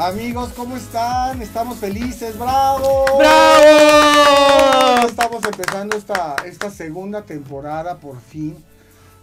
Amigos, ¿cómo están? Estamos felices, ¡bravo! ¡Bravo! Estamos empezando esta, esta segunda temporada por fin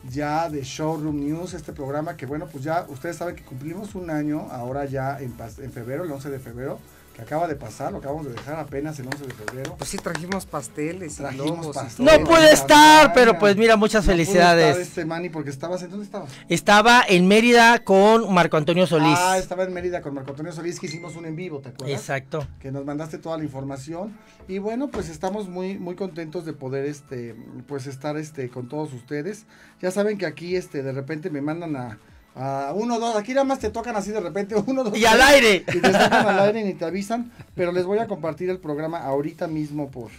ya de Showroom News, este programa que bueno, pues ya ustedes saben que cumplimos un año, ahora ya en, en febrero, el 11 de febrero, que acaba de pasar, lo acabamos de dejar apenas el 11 de febrero. Pues sí, trajimos pasteles Trajimos pasteles. No pude estar, pero pues mira, muchas No felicidades. estar este Manny porque estabas, ¿en dónde estabas? Estaba en Mérida con Marco Antonio Solís. Ah, estaba en Mérida con Marco Antonio Solís que hicimos un en vivo, ¿te acuerdas? Exacto. que nos mandaste toda la información y bueno pues estamos muy muy contentos de poder este pues estar este con todos ustedes ya saben que aquí este de repente me mandan a, a uno dos aquí nada más te tocan así de repente uno dos Y al aire. y te sacan al aire y te avisan pero les voy a compartir el programa ahorita mismo por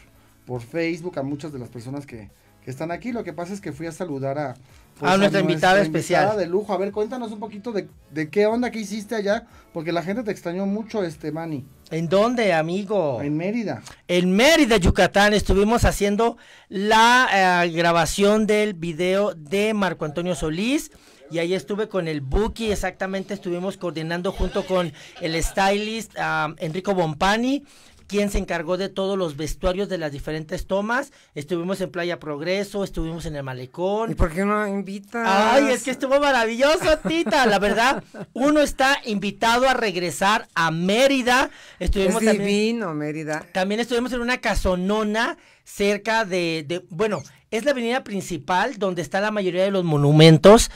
por Facebook a muchas de las personas que, que están aquí lo que pasa es que fui a saludar a pues, A nuestra invitada especial. invitada de lujo a ver cuéntanos un poquito de, de qué onda que hiciste allá porque la gente te extrañó mucho este Manny ¿En dónde, amigo? en Mérida En Mérida, Yucatán, estuvimos haciendo la eh, grabación del video de Marco Antonio Solís. Y ahí estuve con el Buki, exactamente estuvimos coordinando junto con el stylist Enrico Bompani, quien se encargó de todos los vestuarios de las diferentes tomas. Estuvimos en Playa Progreso, estuvimos en el ¿Y Malecón. por qué no invitas? Ay, es que estuvo maravilloso, Tita. La verdad, uno está invitado a regresar a Mérida. Es Estuvimos también- divino, Mérida. también estuvimos en una casonona cerca de, de- bueno, es la avenida principal donde está la mayoría de los monumentos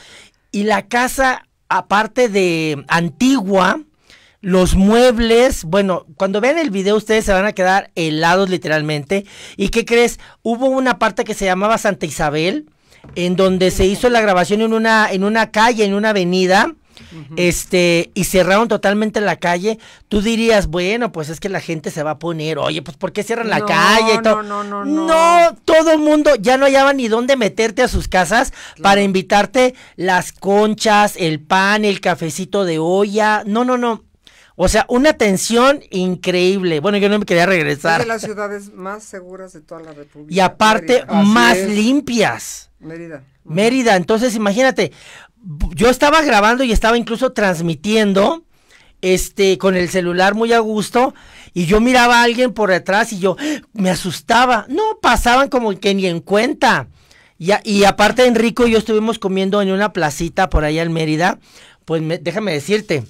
y la casa, aparte de antigua, los muebles, bueno, cuando vean el video ustedes se van a quedar helados literalmente. ¿Y qué crees? Hubo una parte que se llamaba Santa Isabel, en donde se hizo la grabación en una, en una calle, en una avenida este, y cerraron totalmente la calle, tú dirías, bueno, pues es que la gente se va a poner, oye, pues ¿por qué cierran la calle? y todo? no, no, no, no. No, todo el mundo ya no hallaba ni dónde meterte a sus casas para invitarte las conchas, el pan, el cafecito de olla. No, no, no. O sea, una atención increíble. Bueno, yo no me quería Es de regresar. las ciudades más seguras de toda la República. Y aparte, Mérida. Más limpias. Mérida. Mérida, entonces imagínate, yo estaba grabando y estaba incluso transmitiendo este con el celular muy a gusto y yo miraba a alguien por detrás y yo me asustaba. No, pasaban como que ni en cuenta. Y, y aparte Enrico y yo estuvimos comiendo en una placita por allá en Mérida, pues me- déjame decirte,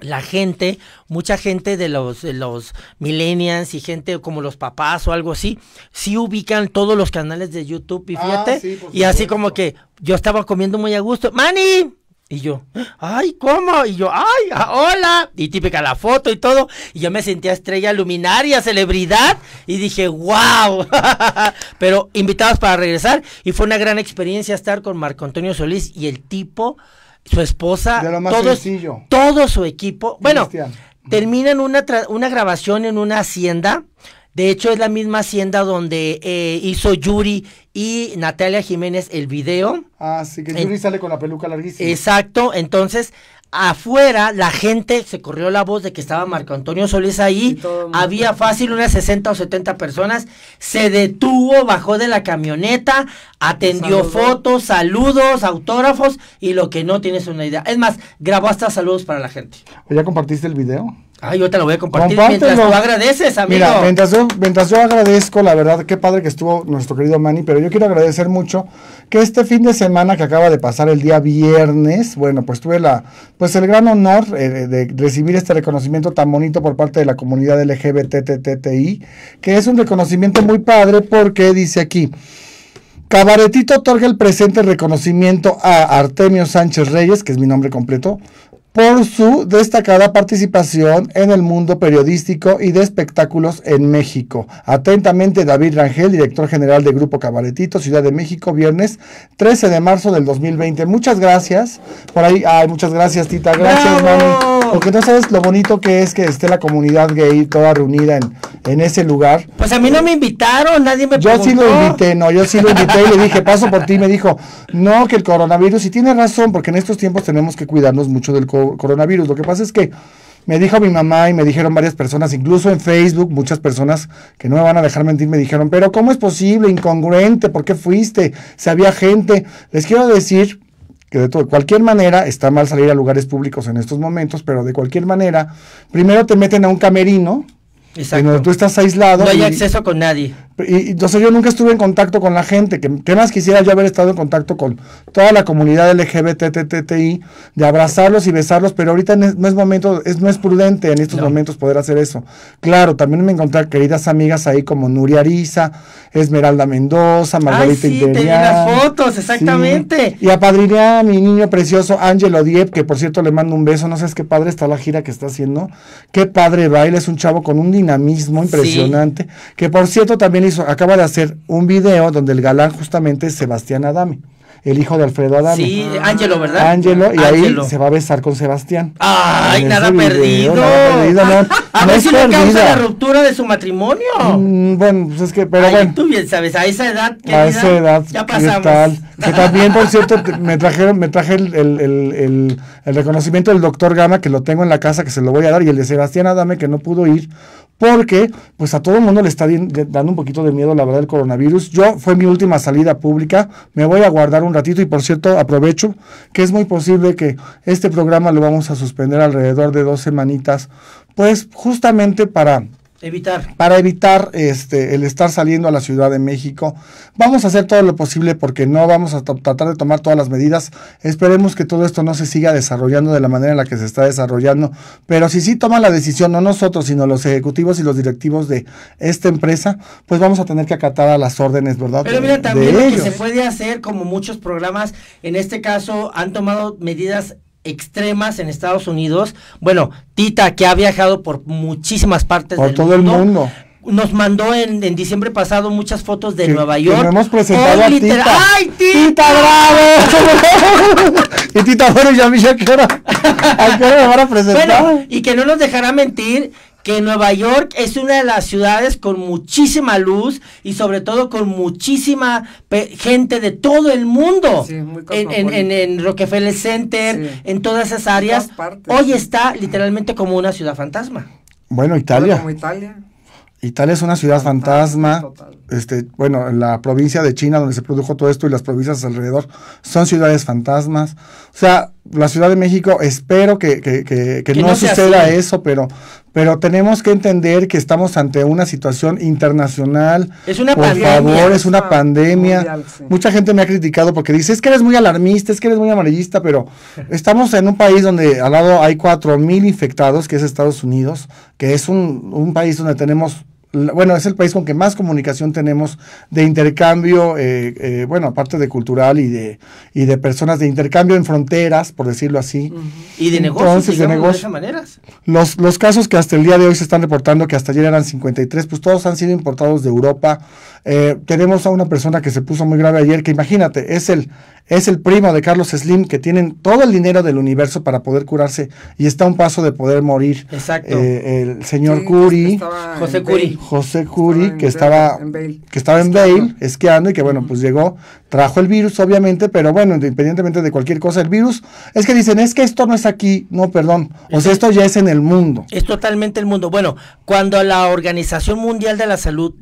la gente, mucha gente de los, de los millennials y gente como los papás o algo así, sí ubican todos los canales de YouTube y Ah, fíjate, sí, y así como que yo estaba comiendo muy a gusto, ¡Mani! Y yo, ay, ¿cómo? Y yo, ay, ah, hola. Y típica la foto y todo. Y yo me sentía estrella luminaria, celebridad. Y dije, wow. Pero invitados para regresar. Y fue una gran experiencia estar con Marco Antonio Solís y el tipo, su esposa, De lo más todos, sencillo. todo su equipo. Bueno, Cristian. terminan una, tra- una grabación en una hacienda. De hecho, es la misma hacienda donde eh, hizo Yuri y Natalia Jiménez el video. Ah, sí, que En- Yuri sale con la peluca larguísima. Exacto, entonces afuera la gente se corrió la voz de que estaba Marco Antonio Solís Y ahí, había fácil unas 60 o 70 personas, se detuvo, bajó de la camioneta, atendió fotos, saludos, autógrafos y lo que no tienes una idea. Es más, grabó hasta saludos para la gente. ¿Ya compartiste el video? Ay, yo te lo voy a compartir mientras tú agradeces, amigo. Mira, mientras yo, mientras yo agradezco, la verdad, qué padre que estuvo nuestro querido Manny, pero yo quiero agradecer mucho que este fin de semana que acaba de pasar el día viernes, bueno, pues tuve la, pues el gran honor eh, de recibir este reconocimiento tan bonito por parte de la comunidad LGBTTTI, que es un reconocimiento muy padre porque dice aquí, Cabaretito otorga el presente reconocimiento a Artemio Sánchez Reyes, que es mi nombre completo, por su destacada participación en el mundo periodístico y de espectáculos en México. Atentamente, David Rangel, director general de Grupo Cabaretito, Ciudad de México, viernes 13 de marzo del 2020. Muchas gracias. Por ahí, ay, muchas gracias, Tita. Gracias, ¡Bravo! Mani. Porque no sabes lo bonito que es que esté la comunidad gay toda reunida en, en ese lugar. Pues a mí no me invitaron, nadie me Yo sí lo invité, no, yo sí lo invité y le dije, paso por ti, y me dijo, no, que el coronavirus, y tiene razón, porque en estos tiempos tenemos que cuidarnos mucho del co- coronavirus. Lo que pasa es que me dijo mi mamá y me dijeron varias personas, incluso en Facebook, muchas personas que no me van a dejar mentir, me dijeron, pero ¿cómo es posible? Incongruente, ¿por qué fuiste? Si había gente. Les quiero decir que de todo, cualquier manera, está mal salir a lugares públicos en estos momentos, pero de cualquier manera, primero te meten a un camerino, en donde tú estás aislado. No hay y- acceso con nadie. Y, entonces yo nunca estuve en contacto con la gente, que, ¿qué más quisiera yo haber estado en contacto con toda la comunidad LGBTTI, de abrazarlos y besarlos, pero ahorita no es, momento, es, no es prudente en estos No. momentos poder hacer eso. Claro, también me encontré a queridas amigas ahí como Nuria Ariza, Esmeralda Mendoza, Margarita Ay, sí, te vi las fotos, exactamente. Sí. Y apadriné a mi niño precioso Ángelo Diep, que por cierto le mando un beso, no sabes qué padre está la gira que está haciendo, qué padre baila, es un chavo con un dinamismo Sí. impresionante, que por cierto también hizo, acaba de hacer un video donde el galán justamente es Sebastián Adame, el hijo de Alfredo Adame. Sí, Ángelo, ¿verdad? Ángelo, y ahí se va a besar con Sebastián. Ay, nada video, perdido. nada perdido, no, a no ver si le causa la ruptura de su matrimonio. Mm, bueno, pues es que, pero Ay, bueno. tú bien sabes, a esa edad, a querida, esa edad, ya ¿qué pasamos. tal? Que también, por cierto, me trajeron, me traje el, el- el- el- el reconocimiento del doctor Gama, que lo tengo en la casa, que se lo voy a dar, y el de Sebastián Adame, que no pudo ir, porque pues a todo el mundo le está dando un poquito de miedo, la verdad, el coronavirus. Yo, fue mi última salida pública, me voy a guardar un ratito, y por cierto, aprovecho que es muy posible que este programa lo vamos a suspender alrededor de dos semanitas, pues justamente para Evitar. para evitar este el estar saliendo a la Ciudad de México. Vamos a hacer todo lo posible porque no vamos a tratar de tomar todas las medidas. Esperemos que todo esto no se siga desarrollando de la manera en la que se está desarrollando. Pero si sí toman la decisión, no nosotros, sino los ejecutivos y los directivos de esta empresa, pues vamos a tener que acatar a las órdenes, ¿verdad? Pero mira, también lo que se puede hacer, como muchos programas, en este caso han tomado medidas extremas en Estados Unidos. Bueno, Tita, que ha viajado por muchísimas partes Por del todo el mundo. Nos mandó en, en diciembre pasado muchas fotos de Que- Nueva que York. no hemos presentado a Tita. ¡Ay, Tita! ¡Tita, bravo! y Tita, bueno, ya vi a qué hora, a qué hora me van a presentar. Bueno, y que no nos dejará mentir que Nueva York es una de las ciudades con muchísima luz y sobre todo con muchísima gente de todo el mundo. Sí, muy en, en, en, en Rockefeller Center, Sí. en todas esas áreas. todas. Hoy está literalmente como una ciudad fantasma. Bueno, Italia. Como Italia. Italia es una ciudad fantasma. Total. Este, bueno, en la provincia de China donde se produjo todo esto y las provincias alrededor son ciudades fantasmas. O sea, la Ciudad de México espero que, que, que- que Que no, suceda así. eso, pero, pero tenemos que entender que estamos ante una situación internacional. Es una Por pandemia. favor, es una pandemia. mundial, sí. Mucha gente me ha criticado porque dice, es que eres muy alarmista, es que eres muy amarillista, pero estamos en un país donde al lado hay cuatro mil infectados, que es Estados Unidos, que es un, un país donde tenemos, bueno, es el país con que más comunicación tenemos de intercambio, eh, eh, bueno, aparte de cultural y de, y de personas, de intercambio en fronteras, por decirlo así. Y de negocios, Entonces, de de, negocio. esa manera. Los, los casos que hasta el día de hoy se están reportando, que hasta ayer eran 53, pues todos han sido importados de Europa. Eh, tenemos a una persona que se puso muy grave ayer, que imagínate, es el, es el primo de Carlos Slim, que tienen todo el dinero del universo para poder curarse y está a un paso de poder morir. Exacto. Eh, el señor Sí, Curi. José Curi. José Curi, que estaba, en Bale. que estaba en Esquiando. Bale, esquiando, y que bueno, pues llegó, trajo el virus, obviamente, pero bueno, independientemente de cualquier cosa, el virus, es que dicen, es que esto no es aquí, no, perdón, o sea, esto ya es en el mundo. Es totalmente el mundo. Bueno, cuando la Organización Mundial de la Salud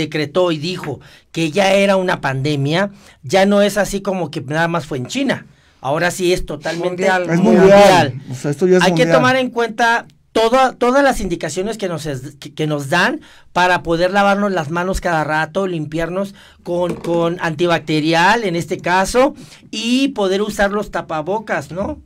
decretó y dijo que ya era una pandemia, ya no es así como que nada más fue en China. Ahora sí es totalmente Mundial. Es Mundial. mundial. O sea, esto ya es Hay que tomar en cuenta toda- todas las indicaciones que nos, es- que, que nos dan para poder lavarnos las manos cada rato, limpiarnos con, con antibacterial en este caso y poder usar los tapabocas, ¿no?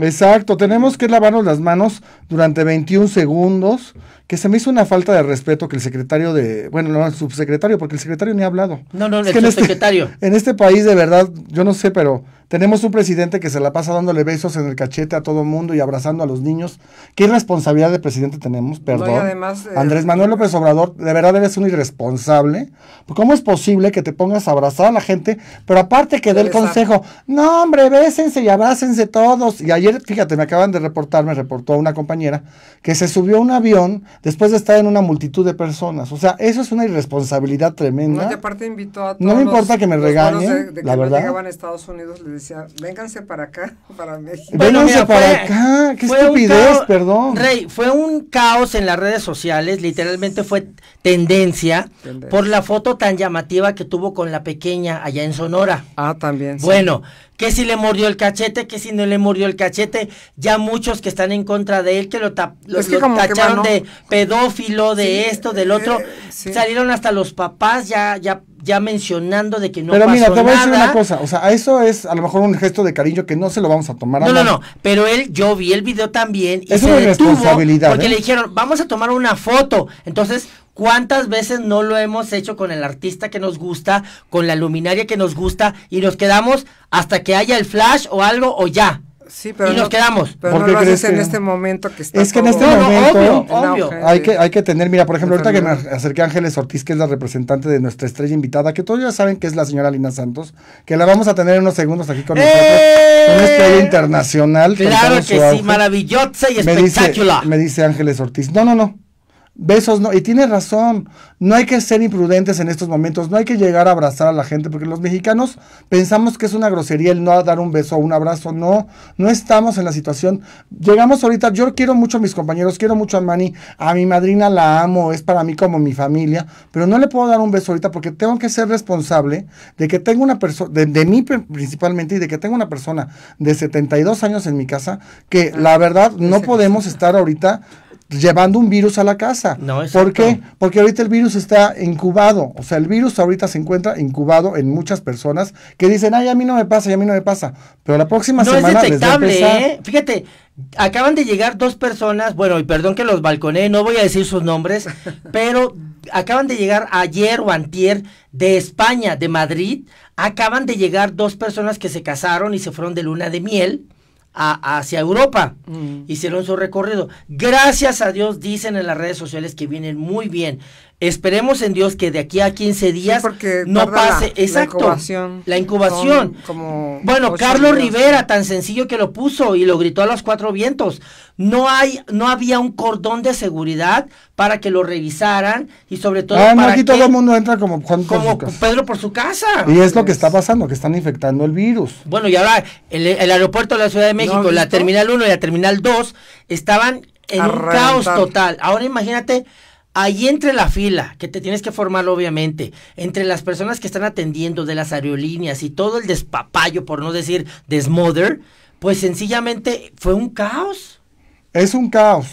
Exacto, tenemos que lavarnos las manos durante 21 segundos, que se me hizo una falta de respeto que el secretario de, bueno, no, el subsecretario, porque el secretario ni ha hablado. No, no, Es el en este- subsecretario. En este país, de verdad, yo no sé, pero tenemos un presidente que se la pasa dándole besos en el cachete a todo mundo y abrazando a los niños. ¿Qué irresponsabilidad de presidente tenemos? Perdón. además, eh, Andrés Manuel López Obrador, de verdad eres un irresponsable. ¿Cómo es posible que te pongas a abrazar a la gente, pero aparte que dé el consejo, no hombre, bésense y abrácense todos? Y ayer, fíjate, me acaban de reportar, me reportó una compañera, que se subió a un avión después de estar en una multitud de personas. O sea, eso es una irresponsabilidad tremenda. No, y aparte invitó a todos No me importa los- que me regañen, de, de que la verdad. llegaban a Estados Unidos, decía, vénganse para acá, para México. Bueno, Vénganse mira, para fue- acá, qué estupidez, caos- perdón. Rey, fue un caos en las redes sociales, literalmente fue tendencia, Tendencia. por la foto tan llamativa que tuvo con la pequeña allá en Sonora. Ah, también. sí. Bueno, que si le mordió el cachete, que si no le mordió el cachete, ya muchos que están en contra de él, que lo, ta- lo- Es que lo como que, tacharon bueno, de pedófilo, de sí, esto, del otro, eh, sí. salieron hasta los papás ya, ya, ya mencionando de que no pero pasó mira, te voy a decir una cosa, o sea, eso es a lo mejor un gesto de cariño que no se lo vamos a tomar a No, no, no, pero él, yo vi el video también y Es se una detuvo irresponsabilidad, porque ¿eh? le dijeron, vamos a tomar una foto. Entonces, ¿cuántas veces no lo hemos hecho con el artista que nos gusta, con la luminaria que nos gusta y nos quedamos hasta que haya el flash o algo o ya? Sí, pero y no, nos quedamos. Pero ¿Por no qué lo crees haces en este momento que está Es que en este No, momento obvio, obvio. hay que, hay que tener, mira, por ejemplo, ahorita que me acerqué a Ángeles Ortiz, que es la representante de nuestra estrella invitada, que todos ya saben que es la señora Lina Santos, que la vamos a tener en unos segundos aquí con nosotros, ¡Eh! una estrella internacional. Claro que sí, maravillosa y me dice, espectacular. me dice Ángeles Ortiz, no, no, no. Besos no, y tiene razón, no hay que ser imprudentes en estos momentos, no hay que llegar a abrazar a la gente, porque los mexicanos pensamos que es una grosería el no dar un beso o un abrazo, no, no estamos en la situación. Llegamos ahorita, yo quiero mucho a mis compañeros, quiero mucho a Mani, a mi madrina la amo, es para mí como mi familia, pero no le puedo dar un beso ahorita porque tengo que ser responsable de que tengo una persona, de, de mí pri- principalmente, y de que tengo una persona de 72 años en mi casa, que la verdad no podemos estar ahorita llevando un virus a la casa. No, ¿Por qué? Porque ahorita el virus está incubado. O sea, el virus ahorita se encuentra incubado en muchas personas que dicen, ay, a mí no me pasa, y a mí no me pasa. Pero la próxima No es semana les va a detectable, empezar. ¿eh? Fíjate, acaban de llegar dos personas, bueno, y perdón que los balconé, no voy a decir sus nombres, pero acaban de llegar ayer o antier de España, de Madrid, acaban de llegar dos personas que se casaron y se fueron de luna de miel a- hacia Europa. Mm. Hicieron su recorrido. Gracias a Dios dicen en las redes sociales que vienen muy bien. Esperemos en Dios que de aquí a 15 días porque no la- pase, la exacto, incubación. la incubación. Son como Bueno, Carlos días. Rivera, tan sencillo que lo puso y lo gritó a los cuatro vientos. No hay, no había un cordón de seguridad para que lo revisaran y sobre todo Ah, no, aquí que, todo el mundo entra como Juan por como casa. Pedro por su casa. Y es lo que está pasando, que están infectando el virus. Bueno, y ahora el, el aeropuerto de la Ciudad de México, la terminal 1 y la terminal 2 estaban en A un caos total. Ahora imagínate ahí entre la fila, que te tienes que formar obviamente, entre las personas que están atendiendo de las aerolíneas y todo el despapayo, por no decir desmother, pues sencillamente fue un caos. Es un caos.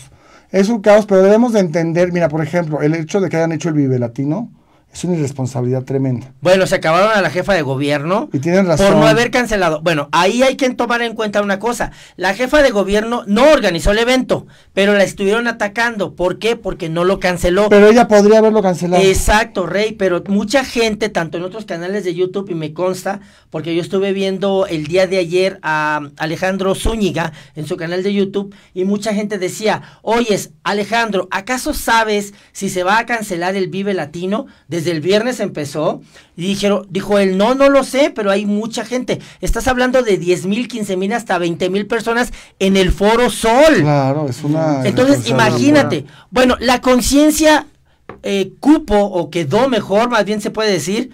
Es un caos, pero debemos de entender, mira, por ejemplo, el hecho de que hayan hecho el Vive Latino es una irresponsabilidad tremenda. Bueno, se acabaron a la jefa de gobierno. Y tienen razón. Por no haber cancelado. Bueno, ahí hay que tomar en cuenta una cosa. La jefa de gobierno no organizó el evento, pero la estuvieron atacando. ¿Por qué? Porque no lo canceló. Pero ella podría haberlo cancelado. Exacto, Rey, pero mucha gente, tanto en otros canales de YouTube, y me consta, porque yo estuve viendo el día de ayer a Alejandro Zúñiga en su canal de YouTube, y mucha gente decía, oyes, Alejandro, ¿acaso sabes si se va a cancelar el Vive Latino? Desde el viernes empezó, y dijeron, dijo él, no, no lo sé, pero hay mucha gente. Estás hablando de 10 mil, 15 mil, hasta 20 mil personas en el Foro Sol. Claro, es una. Entonces, irresponsabilidad. imagínate. Bueno, la conciencia eh, cupo o quedó mejor, más bien se puede decir,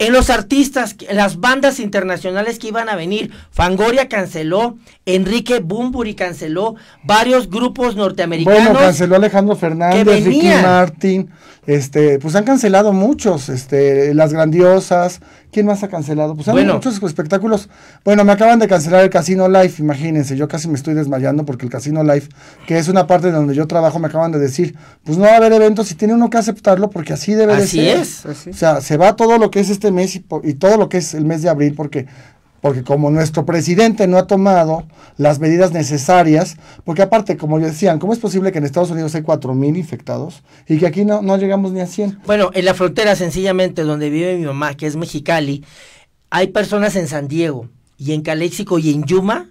en los artistas, en las bandas internacionales que iban a venir. Fangoria canceló, Enrique Bumburi canceló, varios grupos norteamericanos. Bueno, canceló Alejandro Fernández, Ricky. Martin, este, pues han cancelado muchos, este, las grandiosas, ¿quién más ha cancelado? Pues han Bueno. muchos espectáculos. Bueno, me acaban de cancelar el Casino Live, imagínense, yo casi me estoy desmayando porque el Casino Live, que es una parte de donde yo trabajo, me acaban de decir, pues no va a haber eventos y tiene uno que aceptarlo porque así debe de Así ser. es. Pues. O sea, se va todo lo que es este mes y todo lo que es el mes de abril porque porque como nuestro presidente no ha tomado las medidas necesarias, porque aparte, como decían, ¿cómo es posible que en Estados Unidos hay 4.000 infectados y que aquí no, no llegamos ni a 100? Bueno, en la frontera, sencillamente, donde vive mi mamá, que es Mexicali, hay personas en San Diego y en Calexico y en Yuma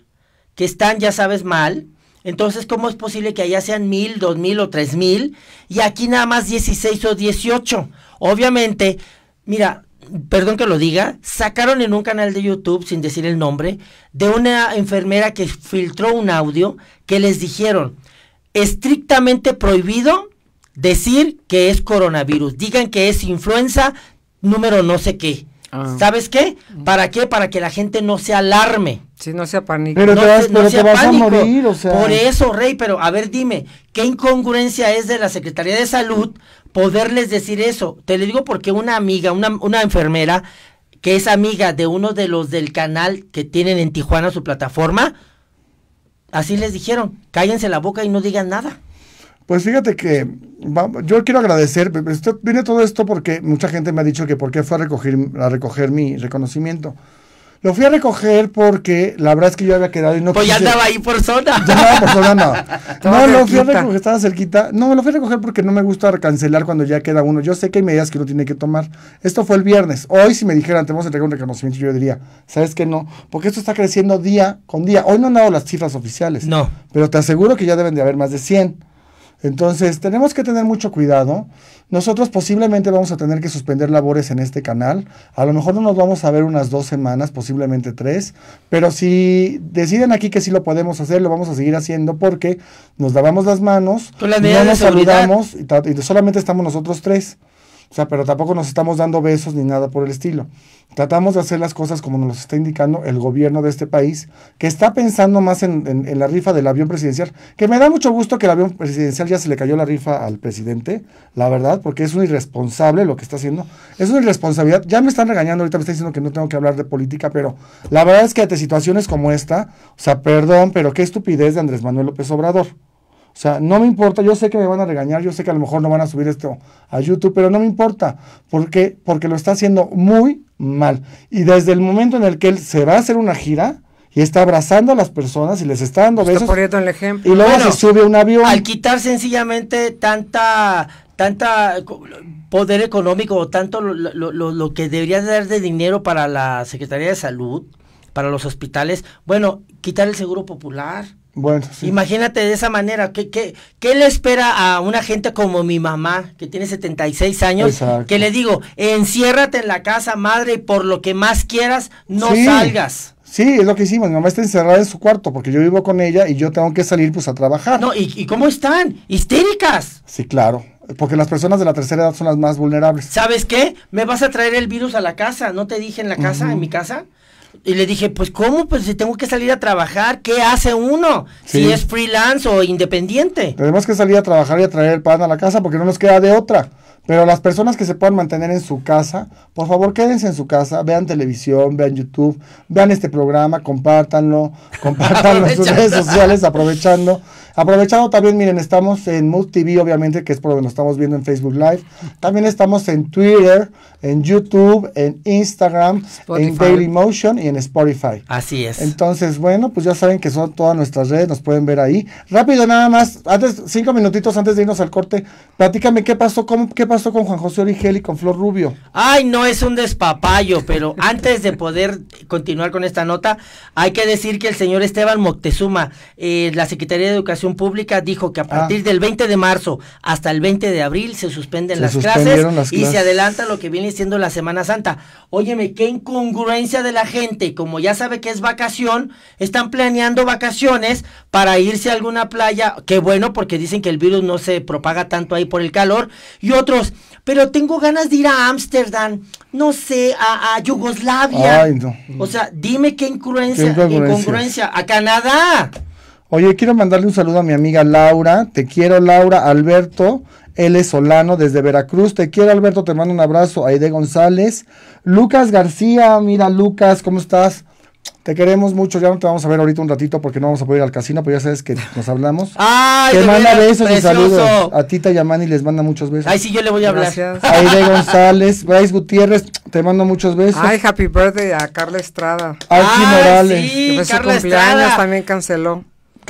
que están, ya sabes, mal. Entonces, ¿cómo es posible que allá sean mil, dos mil o tres mil y aquí nada más 16 o 18? Obviamente, mira, perdón que lo diga, sacaron en un canal de YouTube, sin decir el nombre, de una enfermera que filtró un audio que les dijeron, estrictamente prohibido decir que es coronavirus. Digan que es influenza número no sé qué. Ah. ¿Sabes qué? ¿Para qué? Para que la gente no se alarme. Sí, no sea pánico. Pero no te vas, se- no pero sea te vas pánico. a morir, o sea. Por eso, Rey, pero a ver, dime, ¿qué incongruencia es de la Secretaría de Salud poderles decir eso? Te lo digo porque una amiga, una, una enfermera, que es amiga de uno de los del canal que tienen en Tijuana su plataforma, así les dijeron, cállense la boca y no digan nada. Pues fíjate que yo quiero agradecer, viene todo esto porque mucha gente me ha dicho que por qué fue a recoger, a recoger mi reconocimiento. Lo fui a recoger porque la verdad es que yo había quedado y no pues ya andaba ahí por zona. Ya andaba por zona, no. No, lo fui a recoger, estaba cerquita. No, lo fui a recoger porque no me gusta cancelar cuando ya queda uno. Yo sé que hay medidas que uno tiene que tomar. Esto fue el viernes. Hoy, si me dijeran, te vamos a entregar un reconocimiento, yo diría, ¿sabes qué? No. Porque esto está creciendo día con día. Hoy no han dado las cifras oficiales. No. Pero te aseguro que ya deben de haber más de 100. Entonces, tenemos que tener mucho cuidado. Nosotros posiblemente vamos a tener que suspender labores en este canal. A lo mejor no nos vamos a ver unas dos semanas, posiblemente tres. Pero si deciden aquí que sí lo podemos hacer, lo vamos a seguir haciendo porque nos lavamos las manos, Con las no nos saludamos y, y solamente estamos nosotros tres. O sea, pero tampoco nos estamos dando besos ni nada por el estilo. Tratamos de hacer las cosas como nos está indicando el gobierno de este país, que está pensando más en, en- la rifa del avión presidencial, que me da mucho gusto que el avión presidencial ya se le cayó la rifa al presidente, la verdad, porque es un irresponsable lo que está haciendo. Es una irresponsabilidad. Ya me están regañando, ahorita me está diciendo que no tengo que hablar de política, pero la verdad es que ante situaciones como esta, o sea, perdón, pero qué estupidez de Andrés Manuel López Obrador. O sea, no me importa, yo sé que me van a regañar, yo sé que a lo mejor no van a subir esto a YouTube, pero no me importa. ¿Por qué? Porque lo está haciendo muy mal. Y desde el momento en el que él se va a hacer una gira y está abrazando a las personas y les está dando Está besos, poniendo el ejemplo. y luego Bueno, se sube a un avión. Al quitar sencillamente tanta tanta poder económico o tanto lo, lo- lo- lo que debería dar de dinero para la Secretaría de Salud, para los hospitales, bueno, quitar el seguro popular. Bueno, sí. Imagínate de esa manera, ¿qué, qué, qué le espera a una gente como mi mamá, que tiene 76 años, Exacto. que le digo, enciérrate en la casa, madre, y por lo que más quieras, no Sí. salgas? Sí, es lo que hicimos. Mi mamá está encerrada en su cuarto porque yo vivo con ella y yo tengo que salir pues a trabajar. No, ¿y, y cómo están? Histéricas. Sí, claro. Porque las personas de la tercera edad son las más vulnerables. ¿Sabes qué? Me vas a traer el virus a la casa, ¿no te dije en la casa, en mi casa? Y le dije, pues ¿cómo? Pues si tengo que salir a trabajar, ¿qué hace uno? Sí. Si es freelance o independiente. Tenemos que salir a trabajar y a traer el pan a la casa porque no nos queda de otra. Pero las personas que se puedan mantener en su casa, por favor quédense en su casa, vean televisión, vean YouTube, vean este programa, compártanlo, compártanlo en sus redes sociales, aprovechando. Aprovechando también, miren, estamos en Mood TV, obviamente, que es por donde nos estamos viendo en Facebook Live. También estamos en Twitter, en YouTube, en Instagram, en Spotify. Dailymotion y en Spotify. Así es. Entonces, bueno, pues ya saben que son todas nuestras redes, nos pueden ver ahí. Rápido, nada más, antes, cinco minutitos antes de irnos al corte, platícame qué pasó, cómo, qué pasó con Juan José Origel y con Flor Rubio. Ay, no es un despapayo, pero antes de poder continuar con esta nota, hay que decir que el señor Esteban Moctezuma, eh, la Secretaría de Educación Pública, dijo que a partir del 20 de marzo hasta el 20 de abril se suspenden Se las clases las y clases. se adelanta lo que viene siendo la Semana Santa. Óyeme, qué incongruencia de la gente, como ya sabe que es vacación, están planeando vacaciones para irse a alguna playa, qué bueno porque dicen que el virus no se propaga tanto ahí por el calor, y otros, pero tengo ganas de ir a Ámsterdam, no sé, a, a Yugoslavia. Ay, no. O sea, dime qué incongruencia, Qué incongruencia, a Canadá. Oye, quiero mandarle un saludo a mi amiga Laura, te quiero Laura, Alberto, es Solano desde Veracruz, te quiero Alberto, te mando un abrazo, Aide González, Lucas García, mira Lucas, ¿cómo estás? Te queremos mucho, ya no te vamos a ver ahorita un ratito porque no vamos a poder ir al casino, pero ya sabes que nos hablamos. Ay, Te manda besos y precioso. saludos. A Tita Yamani les manda muchos besos. Ay, sí, yo le voy a hablar. Gracias. Aide González, Bryce Gutiérrez, te mando muchos besos. Ay, happy birthday a Carla Estrada. Archie Ay, Morales. sí. que fue su Carla cumpleaños, Estrada. también canceló.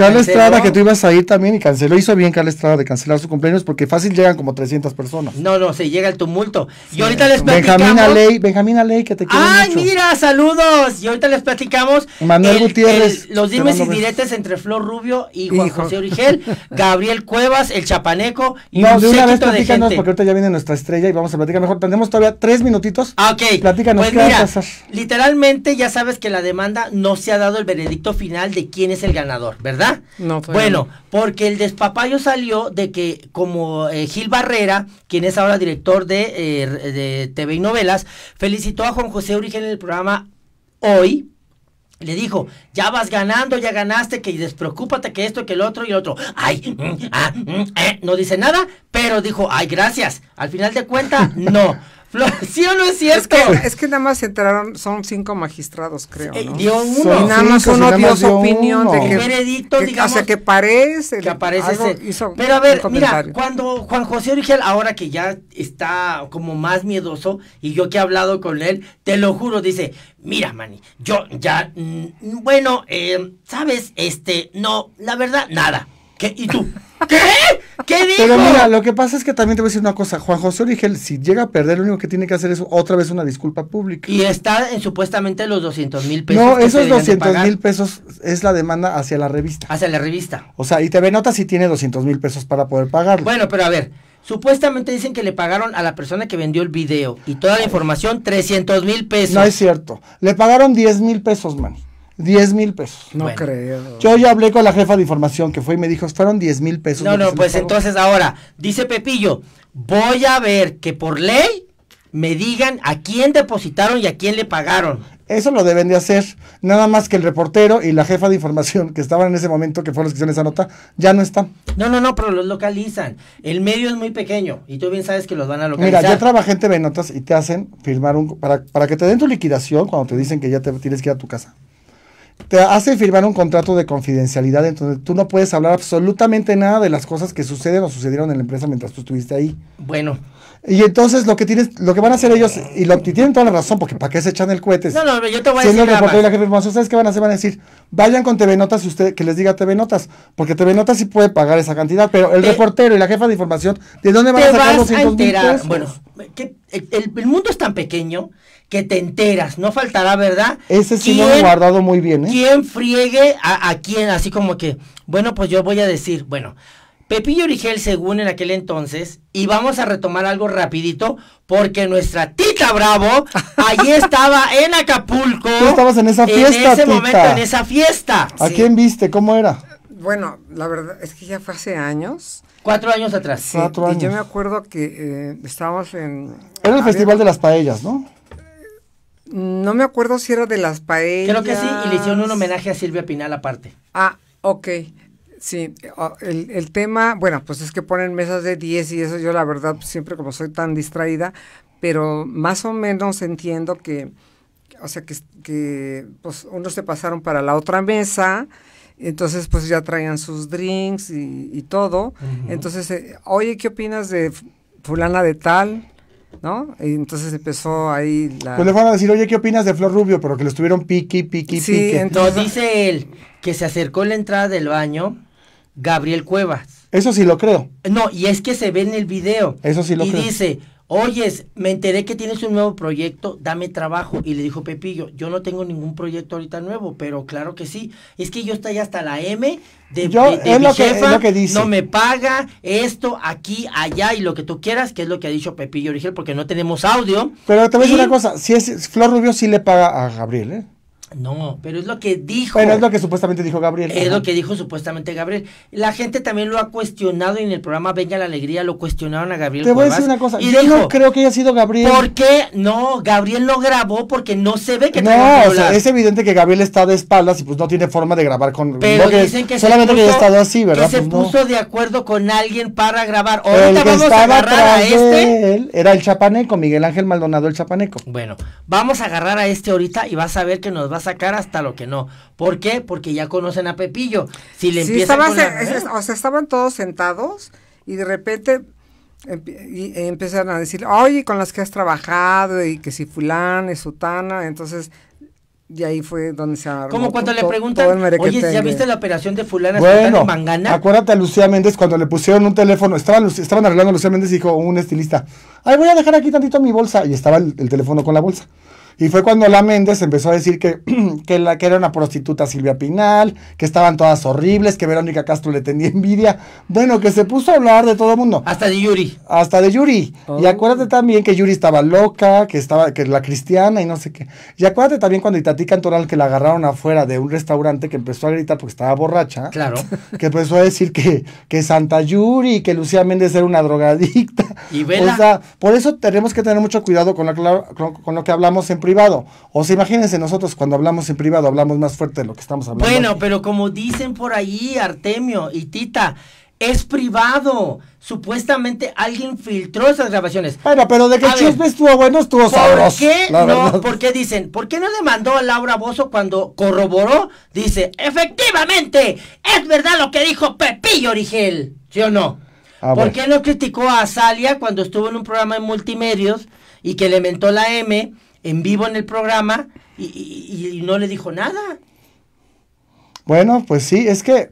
Carla. Estrada, que tú ibas a ir también y canceló. Hizo bien Carla Estrada de cancelar su cumpleaños porque fácil llegan como 300 personas. No, no, se llega el tumulto. y ahorita les platicamos. Benjamín Aley, Benjamín Aley, que te quiero Ay, mucho. mira, saludos. Y ahorita les platicamos. Manuel Gutiérrez, el- los dimes y diretes entre Flor Rubio y Juan Hijo. José Origel, Gabriel Cuevas, el Chapaneco y No, un de una vez platícanos porque ahorita ya viene nuestra estrella y vamos a platicar mejor. Tenemos todavía tres minutitos. Ah, ok. Platícanos, pues ¿qué va a mira, pasar? literalmente ya sabes que la demanda no se ha dado el veredicto final de quién es el ganador, ¿verdad? ¿Verdad? No, todavía Bueno, porque el despapayo salió de que como eh, Gil Barrera, quien es ahora director de, eh, de TV y novelas, felicitó a Juan José Origen en el programa Hoy. Le dijo, ya vas ganando, ya ganaste, que despreocúpate, que esto, que el otro y el otro. Ay, mm, ah, mm, eh. no dice nada, pero dijo, ay, gracias. Al final de cuentas, no. ¿Sí o no es Es cierto? que, es que nada más se enteraron, son cinco magistrados, creo, Eh, ¿no? dio Y uno. nada más cinco, uno dio su opinión uno. de que, El veredicto, que- digamos, o sea, que parece. que aparece algo ese- hizo Pero a ver, mira, cuando Juan José Origel, ahora que ya está como más miedoso, y yo que he hablado con él, te lo juro, dice, mira, Manny, yo ya, mm, bueno, eh, sabes, este, no, la verdad, nada. ¿Qué? ¿Y tú? ¿Qué? ¿Qué dijo? Pero mira, lo que pasa es que también te voy a decir una cosa. Juan José Origel, si llega a perder, lo único que tiene que hacer es otra vez una disculpa pública. Y está en supuestamente los 200 mil pesos. No, esos deberían de 200 pagar mil pesos es la demanda hacia la revista. Hacia la revista. O sea, y TV Nota sí tiene 200 mil pesos para poder pagarlo. Bueno, pero a ver, supuestamente dicen que le pagaron a la persona que vendió el video y toda la información 300 mil pesos. no es cierto. Le pagaron 10 mil pesos, man. 10 mil pesos. No Bueno. creo. Yo ya hablé con la jefa de información que fue y me dijo, fueron 10 mil pesos. No, no, pues les pagó". entonces ahora, dice Pepillo, voy a ver que por ley me digan a quién depositaron y a quién le pagaron. Eso lo deben de hacer. Nada más que el reportero y la jefa de información que estaban en ese momento, que fueron los que hicieron esa nota, ya no están. No, no, no, pero los localizan. El medio es muy pequeño y tú bien sabes que los van a localizar. Mira, yo trabajé en TV Notas y te hacen firmar un... Para, para que te den tu liquidación, cuando te dicen que ya te tienes que ir a tu casa, te hacen firmar un contrato de confidencialidad, entonces tú no puedes hablar absolutamente nada de las cosas que suceden o sucedieron en la empresa mientras tú estuviste ahí. Bueno, Y entonces lo que tienes, lo que van a hacer ellos, y, lo, y tienen toda la razón, porque ¿para qué se echan el cohete? no, no, yo te voy a Siendo decir el nada reportero y la más. de información, ¿sabes qué van a hacer? Van a decir, vayan con TV Notas y usted, que les diga TV Notas, porque TV Notas sí puede pagar esa cantidad, pero el Te- reportero y la jefa de información, ¿de dónde van a sacar los vas a 200 mil pesos? Bueno, que el mundo es tan pequeño que te enteras, no faltará, ¿verdad? Ese sí lo he ¿Quién- guardado muy bien, ¿eh? ¿Quién friegue a, a quién? Así como que, bueno, pues yo voy a decir, bueno, Pepillo Origel según en aquel entonces, y vamos a retomar algo rapidito, porque nuestra Tita Bravo, allí estaba en Acapulco. Tú estabas en esa fiesta, En ese Tita. momento, en esa fiesta. ¿A Sí. quién viste? ¿Cómo era? Bueno, la verdad es que ya fue hace años. Cuatro años atrás. Sí, Cuatro y yo años. me acuerdo que eh, estábamos en... Era el Festival de las Paellas, ¿no? No me acuerdo si era de las paellas. Creo que sí, y le hicieron un homenaje a Silvia Pinal aparte. Ah, ok. Sí, el, el tema, bueno, pues es que ponen mesas de 10 y eso yo la verdad pues, siempre como soy tan distraída, pero más o menos entiendo que, o sea, que, que pues unos se pasaron para la otra mesa, entonces pues ya traían sus drinks y, y todo, entonces, eh, oye, ¿qué opinas de fulana de tal? ¿No? Y entonces empezó ahí la... Pues le fueron a decir, oye, ¿qué opinas de Flor Rubio? Pero que le estuvieron piqui, piqui, Sí, Nos Entonces- dice él que se acercó en la entrada del baño Gabriel Cuevas. Eso sí lo creo. No, y es que se ve en el video. Eso sí lo Y creo. dice, oyes, me enteré que tienes un nuevo proyecto, dame trabajo. Y le dijo Pepillo, yo no tengo ningún proyecto ahorita nuevo, pero claro que sí. Es que yo estoy hasta la M de, Yo- de- de es mi lo que- jefa, es lo que dice. no me paga esto, aquí, allá y lo que tú quieras, que es lo que ha dicho Pepillo Origel, porque no tenemos audio. Pero te voy a decir una cosa, si es Flor Rubio sí le paga a Gabriel, ¿eh? No, pero es lo que dijo. Bueno, es lo que supuestamente dijo Gabriel. Es Ajá. lo que dijo supuestamente Gabriel. La gente también lo ha cuestionado y en el programa Venga la Alegría lo cuestionaron a Gabriel. Te voy a decir una cosa, Y yo dijo, no creo que haya sido Gabriel. ¿por qué no? Gabriel no grabó porque no se ve que No, o sea, es evidente que Gabriel está de espaldas y pues no tiene forma de grabar con... Pero no que- dicen que solamente que puso, haya estado así, ¿verdad? que se Pues no. puso de acuerdo con alguien para grabar. El Ahorita que vamos a estaba agarrar a este. él era el chapaneco, Miguel Ángel Maldonado el chapaneco. Bueno, vamos a agarrar a este ahorita y vas a ver que nos va a sacar hasta lo que no. ¿Por qué? Porque ya conocen a Pepillo. Si le Sí, empiezan estaba con la- es- o sea, estaban todos sentados y de repente y, eh, empezaron a decir, oye, con las que has trabajado y que si fulana y sutana, entonces y ahí fue donde se armó Como cuando le preguntan, oye, ¿ya merequetengue". viste la operación de fulana Bueno, Mangana? acuérdate a Lucía Méndez cuando le pusieron un teléfono, estaban, estaban arreglando a Lucía Méndez y dijo un estilista, ay, voy a dejar aquí tantito mi bolsa, y estaba el, el teléfono con la bolsa. Y fue cuando la Méndez empezó a decir que, que, la, que era una prostituta Silvia Pinal, que estaban todas horribles, que Verónica Castro le tenía envidia. Bueno, que se puso a hablar de todo el mundo. Hasta de Yuri. Hasta de Yuri. Y Oh. acuérdate también que Yuri estaba loca, que estaba, que la cristiana y no sé qué. Y acuérdate también cuando Itatí Cantoral que la agarraron afuera de un restaurante que empezó a gritar porque estaba borracha. Claro. Que empezó a decir que, que Santa Yuri, que Lucía Méndez era una drogadicta. Y vela. O sea, por eso tenemos que tener mucho cuidado con lo, con lo que hablamos en privado. O sea, imagínense nosotros cuando hablamos en privado hablamos más fuerte de lo que estamos hablando. Bueno, aquí. pero como dicen por ahí Artemio y Tita, es privado. Supuestamente alguien filtró esas grabaciones. Bueno, pero de que chisme estuvo bueno, estuvo ¿Por sabroso. qué no? verdad. ¿Por qué dicen? ¿Por qué no le mandó a Laura Bozo cuando corroboró? Dice, efectivamente, es verdad lo que dijo Pepillo Origel. ¿Sí o no? Ah, ¿Por qué no criticó a Salia cuando estuvo en un programa de multimedios y que le mentó la M en vivo en el programa y, y- y no le dijo nada? Bueno, pues sí, es que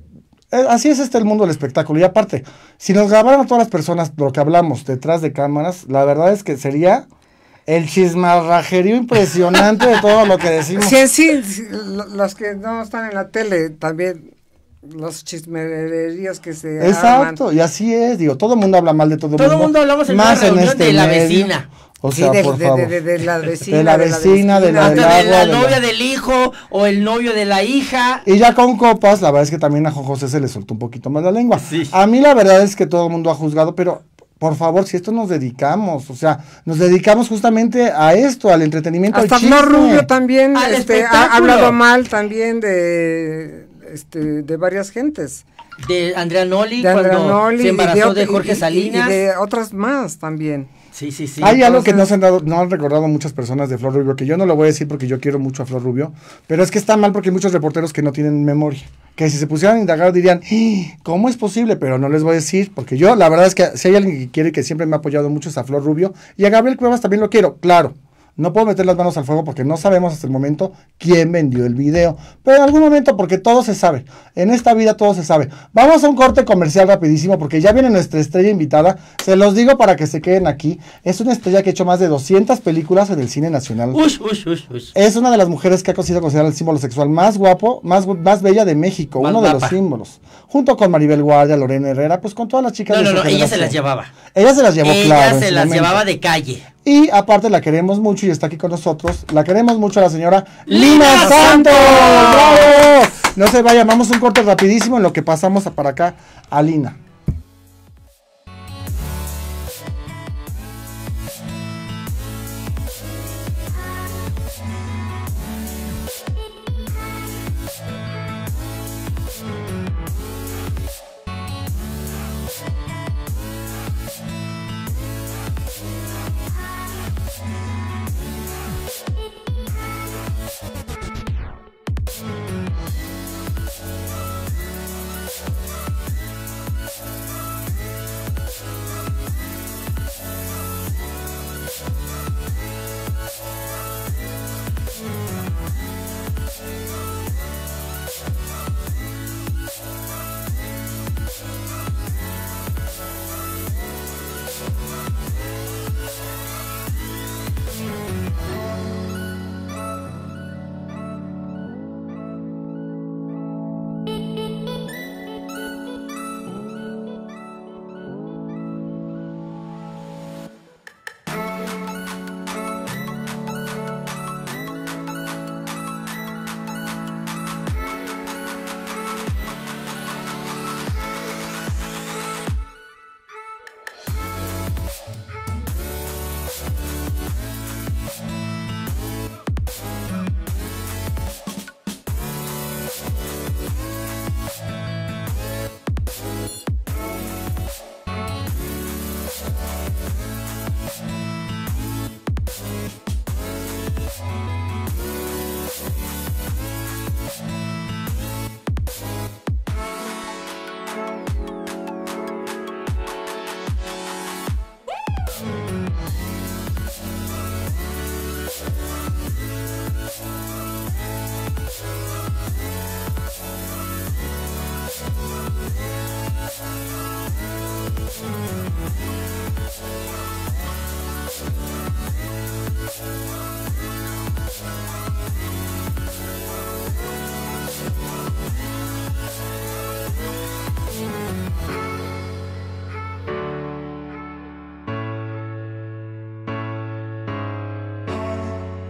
eh, así es este el mundo del espectáculo. Y aparte, si nos grabaran a todas las personas lo que hablamos detrás de cámaras, la verdad es que sería el chismarrajerío impresionante de todo lo que decimos. Sí, sí, sí, lo- los que no están en la tele también, los chismeríos que se Exacto, arman. y así es, digo, todo el mundo habla mal de todo el Todo mundo. mundo hablamos en más una reunión este de la medio. vecina. O Sí, sea, de, por de- favor. de- de la vecina. De la vecina, de la Hasta del de la agua, de la- novia del hijo o el novio de la hija. Y ya con copas, la verdad es que también a Juan José se le soltó un poquito más la lengua. Sí. A mí la verdad es que todo el mundo ha juzgado, pero por favor, si esto nos dedicamos, o sea, nos dedicamos justamente a esto, al entretenimiento, Hasta. Flor Rubio también este, ha hablado mal también de, este, de varias gentes. De Andrea Noli De Andrea cuando Noli se y embarazó de, Jorge y- Salinas. Y de otras más también. Sí, sí, sí. Hay algo que no se han dado, no han recordado muchas personas de Flor Rubio, que yo no lo voy a decir porque yo quiero mucho a Flor Rubio, pero es que está mal porque hay muchos reporteros que no tienen memoria. Que si se pusieran a indagar dirían, "¡Ah! ¿cómo es posible? Pero no les voy a decir, porque yo la verdad es que si hay alguien que quiere y que siempre me ha apoyado mucho es a Flor Rubio, y a Gabriel Cuevas también lo quiero, claro. No puedo meter las manos al fuego porque no sabemos hasta el momento quién vendió el video. Pero en algún momento, porque todo se sabe. En esta vida todo se sabe. Vamos a un corte comercial rapidísimo porque ya viene nuestra estrella invitada. Se los digo para que se queden aquí. Es una estrella que ha hecho más de 200 películas en el cine nacional. Ush, ush, ush, ush. Es una de las mujeres que ha sido considerada el símbolo sexual más guapo, más, más bella de México. Más uno de guapa. los símbolos. Junto con Maribel Guardia, Lorena Herrera, pues con todas las chicas No, de no, no, ella se generación. las llevaba. Ella se las llevó, ella claro. en se las momento. llevaba de calle. Y aparte la queremos mucho y está aquí con nosotros. La queremos mucho a la señora ¡Lina Santos! ¡Bravo! No se vaya, vamos un corte rapidísimo en lo que pasamos para acá a Lina.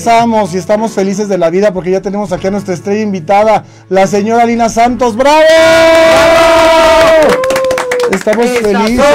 Regresamos y estamos felices de la vida porque ya tenemos aquí a nuestra estrella invitada, la señora Lina Santos. ¡Bravo! Estamos felices.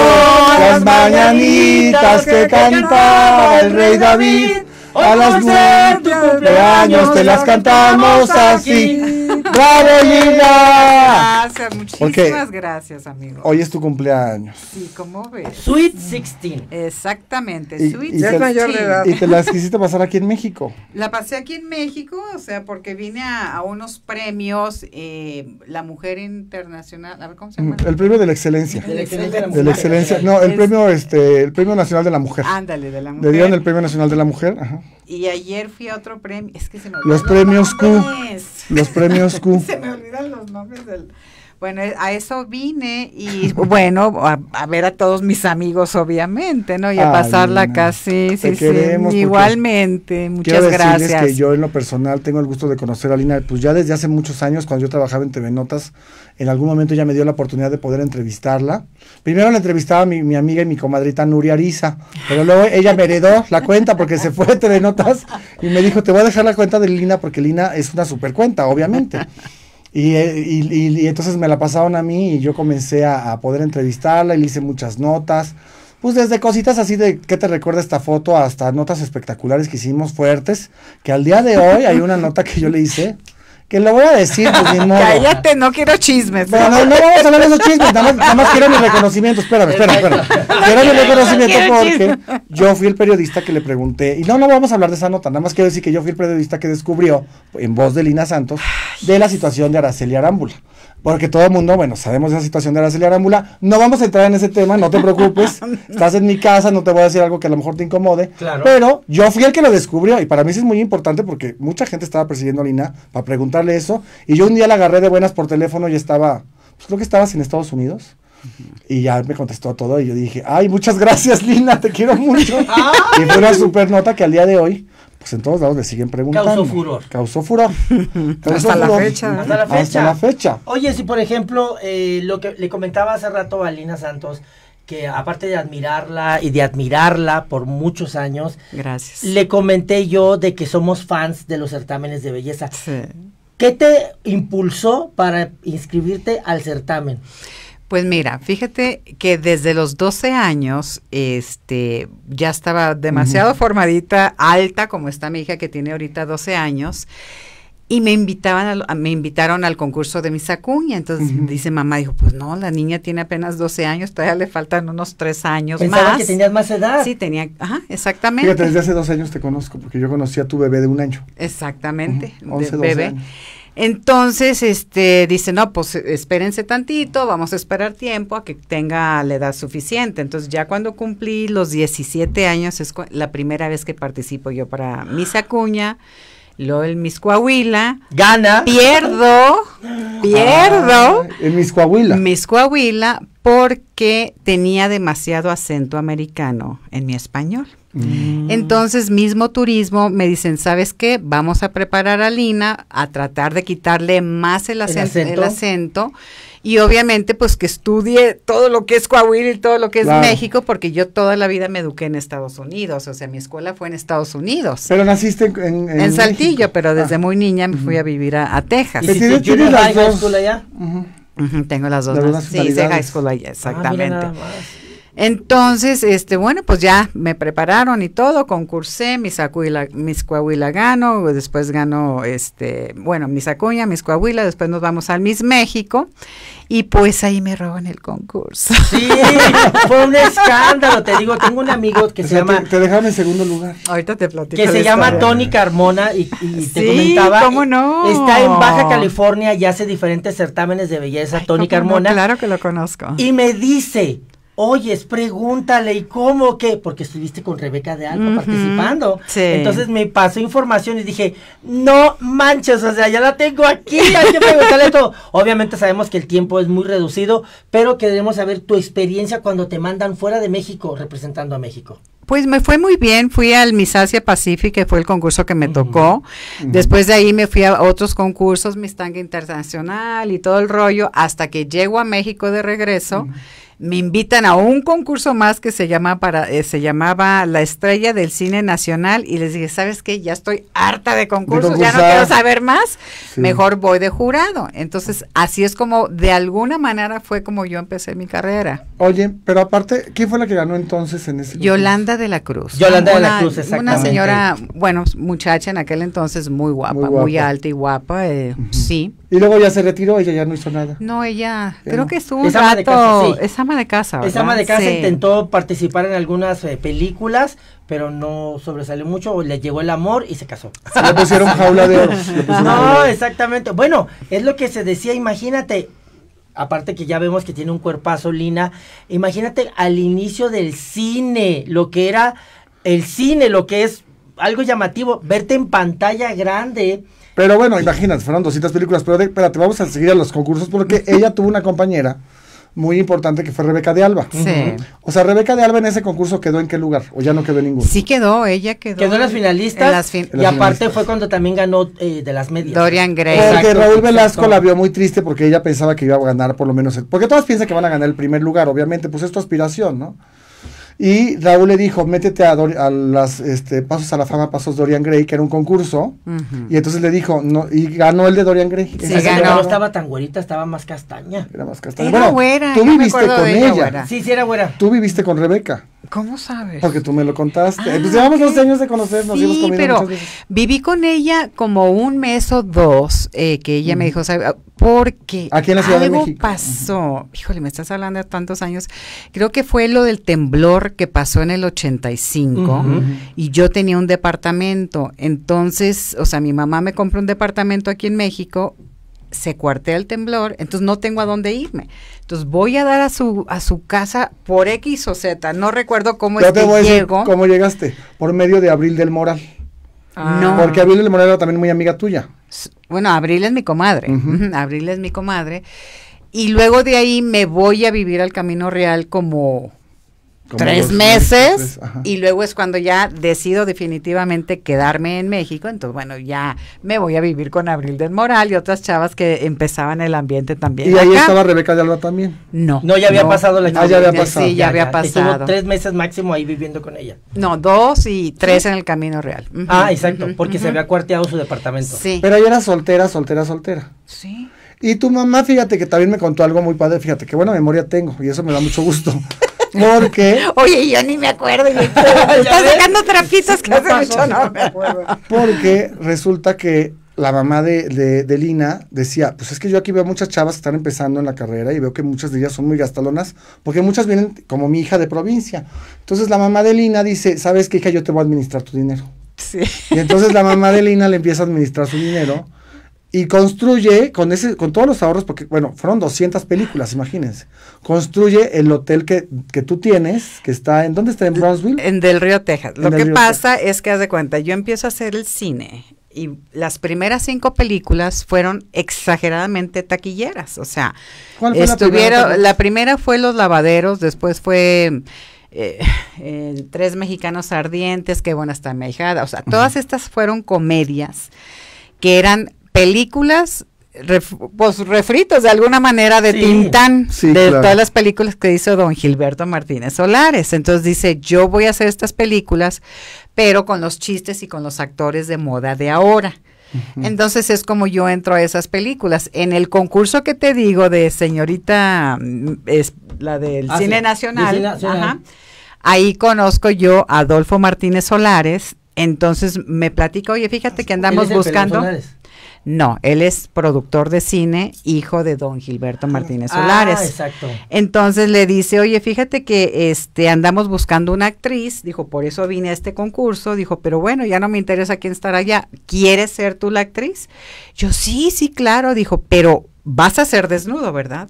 Las mañanitas que cantaba el rey David. A las nueve tu cumpleaños te las cantamos así. ¡Bravo, Lina! Gracias, muchísimas gracias, amigo. Hoy es tu cumpleaños. Sí, ¿cómo ves? Sweet 16. Exactamente, Y- Sweet y Ya es te- mayor de 16. edad. Y te las quisiste pasar aquí en México. La pasé aquí en México, o sea, porque vine a, a unos premios, eh, la mujer internacional, a ver cómo se llama. El premio de la excelencia. De la excelencia de la De la mujer. excelencia. No, el Es- premio, este, el premio nacional de la mujer. Ándale, de la mujer. Le dieron el premio nacional de la mujer. Ajá. Y ayer fui a otro premio, es que se me Los premios Q. Los premios Q. Se me olvidan los nombres del... Bueno, a eso vine y bueno, a, a ver a todos mis amigos, obviamente, ¿no? Y a Ay, pasarla Lina, casi, sí, sí, igualmente, muchas gracias. que yo en lo personal tengo el gusto de conocer a Lina, pues ya desde hace muchos años, cuando yo trabajaba en TV Notas, en algún momento ya me dio la oportunidad de poder entrevistarla. Primero la entrevistaba mi, mi amiga y mi comadrita Nuria Ariza, pero luego ella me heredó la cuenta porque se fue de TV Notas y me dijo, te voy a dejar la cuenta de Lina porque Lina es una super cuenta, obviamente. Y, eh, y entonces me la pasaron a mí y yo comencé a, a poder entrevistarla y le hice muchas notas. Pues desde cositas así de qué te recuerda esta foto hasta notas espectaculares que hicimos fuertes, que al día de hoy hay una nota que yo le hice, que le voy a decir, pues ni modo. Cállate, no quiero chismes. Pero no, no vamos a hablar de esos chismes, nada más, nada más quiero mi reconocimiento, espérame, espérame, espérame. Quiero mi reconocimiento porque yo fui el periodista que le pregunté, y no, no vamos a hablar de esa nota, nada más quiero decir que yo fui el periodista que descubrió, en voz de Lina Santos, de la situación de Araceli Arámbula. Porque todo el mundo, bueno, sabemos de la situación de Araceli Arámbula, no vamos a entrar en ese tema, no te preocupes, estás en mi casa, no te voy a decir algo que a lo mejor te incomode, Claro. pero yo fui el que lo descubrió, y para mí eso es muy importante porque mucha gente estaba persiguiendo a Lina para preguntarle eso, y yo un día la agarré de buenas por teléfono y estaba, pues creo que estabas en Estados Unidos. Y ya me contestó todo y yo dije, ay, muchas gracias Lina, te quiero mucho. y fue una super nota que al día de hoy, pues en todos lados le siguen preguntando. Causó furor. Causó furor. Causó Hasta la fecha. Hasta la fecha. Hasta la fecha. Oye, si por ejemplo, eh, lo que le comentaba hace rato a Lina Santos, que aparte de admirarla y de admirarla por muchos años, Gracias. le comenté yo de que somos fans de los certámenes de belleza. Sí. ¿Qué te impulsó para inscribirte al certamen? Pues mira, fíjate que desde los 12 años, este, ya estaba demasiado formadita, alta, como está mi hija que tiene ahorita 12 años, y me invitaban, a- me invitaron al concurso de Miss Acuña. Entonces dice mamá, dijo, pues no, la niña tiene apenas 12 años, todavía le faltan unos 3 años Pensaba más. que tenías más edad. Sí, tenía, ajá, exactamente. Fíjate, desde hace dos años te conozco, porque yo conocí a tu bebé de un año. Exactamente, Ujú, 11, de 12 bebé. años. Entonces, este, dice, no, pues espérense tantito, vamos a esperar tiempo a que tenga la edad suficiente. Entonces, ya cuando cumplí los 17 años, es la primera vez que participo yo para Miss Acuña, luego el Miss Coahuila, Gana. pierdo, pierdo Ah, en mis Coahuila. Miss Coahuila porque tenía demasiado acento americano en mi español. Mm. Entonces, mismo turismo, me dicen, ¿sabes qué? Vamos a preparar a Lina a tratar de quitarle más el acento, el acento? acento, y obviamente pues que estudie todo lo que es Coahuila y todo lo que es Claro. México, porque yo toda la vida me eduqué en Estados Unidos, o sea, mi escuela fue en Estados Unidos, Pero naciste en, en, en en, Saltillo, México. pero desde Ah, muy niña me fui a vivir a, a Texas. ¿Y si las high, high dos. school allá? tengo las dos. Las Sí, hice high school allá, Ah, mira exactamente. nada más. Entonces, este, bueno, pues ya me prepararon y todo, concursé, mis Acuila, mis Coahuila gano, después gano, este, bueno, mis Acuña, mis Coahuila, después nos vamos al Miss México, y pues ahí me roban el concurso. Sí, fue un escándalo, te digo, tengo un amigo que O se sea, llama te, te dejaron en segundo lugar. Ahorita te platico. que se llama historia. Tony Carmona y, y te Sí, comentaba ¿cómo no? está en Baja California y hace diferentes certámenes de belleza Ay, Tony ¿cómo no? Carmona Claro que lo conozco. y me dice Oyes, pregúntale, ¿y cómo qué? Porque estuviste con Rebeca de Alba participando. sí. Entonces me pasó información y dije, no manches, o sea, ya la tengo aquí, hay que preguntarle todo. Obviamente sabemos que el tiempo es muy reducido, pero queremos saber tu experiencia cuando te mandan fuera de México representando a México. Pues me fue muy bien, fui al Miss Asia Pacific, que fue el concurso que me tocó. Después de ahí me fui a otros concursos, Miss Tanga Internacional y todo el rollo, hasta que llego a México de regreso. Me invitan a un concurso más que se llama para eh, se llamaba La Estrella del Cine Nacional y les dije, ¿sabes qué? Ya estoy harta de concursos, ya no quiero saber más, Sí. mejor voy de jurado. Entonces, así es como de alguna manera fue como yo empecé mi carrera. Oye, pero aparte, ¿quién fue la que ganó entonces en ese Yolanda de la Cruz. Yolanda de la Una- Cruz, Una exactamente. señora, bueno, muchacha en aquel entonces muy guapa, Muy alta y guapa, eh, sí. Y luego ya se retiró, ella ya no hizo nada. No, ella, Ya creo no. que estuvo un Es ama de rato, casa, sí. es ama de casa, Esa ama de casa Sí. intentó participar en algunas eh, películas, pero no sobresalió mucho, le llegó el amor y se casó. Le pusieron jaula de oro. No, exactamente. Bueno, es lo que se decía, imagínate, aparte que ya vemos que tiene un cuerpazo Lina, imagínate al inicio del cine, lo que era el cine, lo que es algo llamativo, verte en pantalla grande. Pero bueno, imagínate, fueron 200 películas. Pero de- espérate, vamos a seguir a los concursos porque ella tuvo una compañera muy importante que fue Rebeca de Alba. Sí. O sea, Rebeca de Alba en ese concurso quedó en qué lugar, o ya no quedó en ninguno. Sí quedó, ella quedó. Quedó en las finalistas en las fin- En y las aparte finalistas. fue cuando también ganó eh, de las medias. Dorian Gray. Porque Exacto, Raúl Velasco la vio muy triste porque ella pensaba que iba a ganar por lo menos. el- porque todas piensan que van a ganar el primer lugar, obviamente, pues es tu aspiración, ¿no? Y Raúl le dijo, métete a, a las este, Pasos a la Fama, Pasos Dorian Gray, que era un concurso. Y entonces le dijo, no, y ganó el de Dorian Gray. Sí, ganó. no estaba tan güerita, estaba más castaña. Era más castaño. Era güera, tú viviste con ella, ella. güera. Sí, sí era güera. Tú viviste con Rebeca, ¿Cómo sabes? porque tú me lo contaste. Ah, pues llevamos ok. dos años de conocernos hemos Sí, comido pero muchas veces. viví con ella como un mes o dos, eh, que ella me dijo, ¿sabe? porque Aquí en la Ciudad de algo México. pasó. Híjole, me estás hablando de tantos años. Creo que fue lo del temblor que pasó en el 85 Ujú. y yo tenía un departamento. Entonces, o sea, mi mamá me compró un departamento aquí en México, se cuartea el temblor, entonces no tengo a dónde irme. Entonces voy a dar a su a su casa por X o Z, no recuerdo cómo Yo es te que voy a decir llego. cómo llegaste. Por medio de Abril del Moral. Ah, No. Porque Abril del Moral era también muy amiga tuya. Bueno, Abril es mi comadre. Abril es mi comadre. Y luego de ahí me voy a vivir al Camino Real Como tres meses. ajá. y luego es cuando ya decido definitivamente quedarme en México. Entonces, bueno, ya me voy a vivir con Abril del Moral y otras chavas que empezaban el ambiente también. Y ahí estaba Rebeca de Alba también. No. No, ya había pasado la Ah, ya había pasado. Sí, ya, había pasado. tres meses máximo ahí viviendo con ella. No, dos y tres en el Camino Real. Ah, exacto, porque se había cuarteado su departamento. Sí. Pero ella era soltera, soltera, soltera. sí. Y tu mamá, fíjate que también me contó algo muy padre. Fíjate qué buena memoria tengo y eso me da mucho gusto. Porque, Oye, yo ni me acuerdo. y Estás sacando trapitos que ¿qué hace pasó? mucho no me acuerdo. porque resulta que la mamá de, de, de Lina decía, pues es que yo aquí veo muchas chavas que están empezando en la carrera y veo que muchas de ellas son muy gastalonas, porque muchas vienen como mi hija de provincia. Entonces la mamá de Lina dice, ¿sabes qué hija? Yo te voy a administrar tu dinero. Sí. Y entonces la mamá de Lina le empieza a administrar su dinero y construye con ese con todos los ahorros, porque bueno, fueron 200 películas, imagínense. Construye el hotel que, que tú tienes, que está en, ¿dónde está? En Brownsville. En Del Río, Texas. En Lo que pasa es que, haz de cuenta, yo empiezo a hacer el cine y las primeras cinco películas fueron exageradamente taquilleras. O sea, ¿Cuál fue la estuvieron, primera? la primera fue Los Lavaderos, después fue eh, eh, Tres Mexicanos Ardientes, que bueno, está mi ahijada. O sea, todas estas fueron comedias que eran películas ref- pues refritos de alguna manera de Sí. Tintán Sí, de claro. todas las películas que hizo don Gilberto Martínez Solares. Entonces dice, yo voy a hacer estas películas, pero con los chistes y con los actores de moda de ahora. Entonces es como yo entro a esas películas. En el concurso que te digo de señorita, mm, es la del Ah, Cine sí, Nacional, del Cine Nacional. ajá, ahí conozco yo a Adolfo Martínez Solares. Entonces me platica, oye, fíjate que andamos Pelón buscando. Solares. No, él es productor de cine, hijo de don Gilberto Martínez Ah, Solares. exacto. Entonces le dice, oye, fíjate que este andamos buscando una actriz, dijo, por eso vine a este concurso, dijo, pero bueno, ya no me interesa quién estará allá, ¿quieres ser tú la actriz? Yo, sí, sí, claro, dijo, pero vas a ser desnudo, ¿verdad?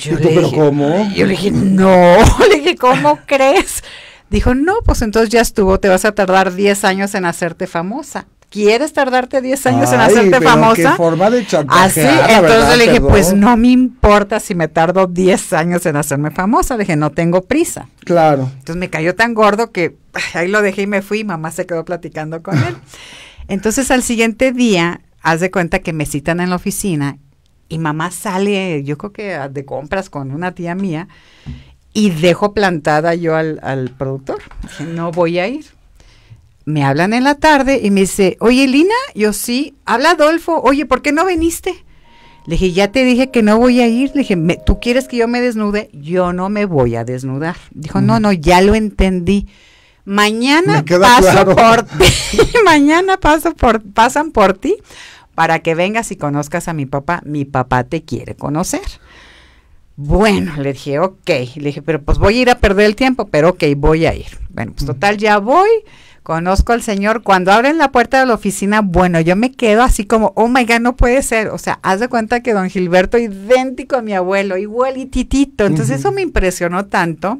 Yo ¿Y tú, pero cómo? yo le dije, no, le dije, ¿cómo crees? Dijo, no, pues entonces ya estuvo, te vas a tardar 10 años en hacerte famosa. ¿Quieres tardarte 10 años en hacerte pero famosa? qué forma de Así, entonces verdad, le dije, perdón. pues no me importa si me tardo 10 años en hacerme famosa. Le dije, no tengo prisa. Claro. Entonces me cayó tan gordo que ahí lo dejé y me fui. Mamá se quedó platicando con él. Entonces al siguiente día, haz de cuenta que me citan en la oficina y mamá sale, yo creo que de compras con una tía mía, y dejo plantada yo al, al productor. Dije, no voy a ir. Me hablan en la tarde y me dice, oye Lina, yo sí, habla Adolfo, oye, ¿por qué no viniste? Le dije, ya te dije que no voy a ir. Le dije, "Me- ¿tú quieres que yo me desnude? Yo no me voy a desnudar. Dijo, no, no, ya lo entendí. Mañana paso claro. por ti. Mañana paso por, pasan por ti para que vengas y conozcas a mi papá. Mi papá te quiere conocer. Bueno, le dije, ok. Le dije, pero pues voy a ir a perder el tiempo, pero ok, voy a ir. Bueno, pues total, ya voy. Conozco al señor. Cuando abren la puerta de la oficina, bueno, yo me quedo así como, oh my God, no puede ser. O sea, haz de cuenta que don Gilberto, idéntico a mi abuelo, igualititito. Entonces, eso me impresionó tanto.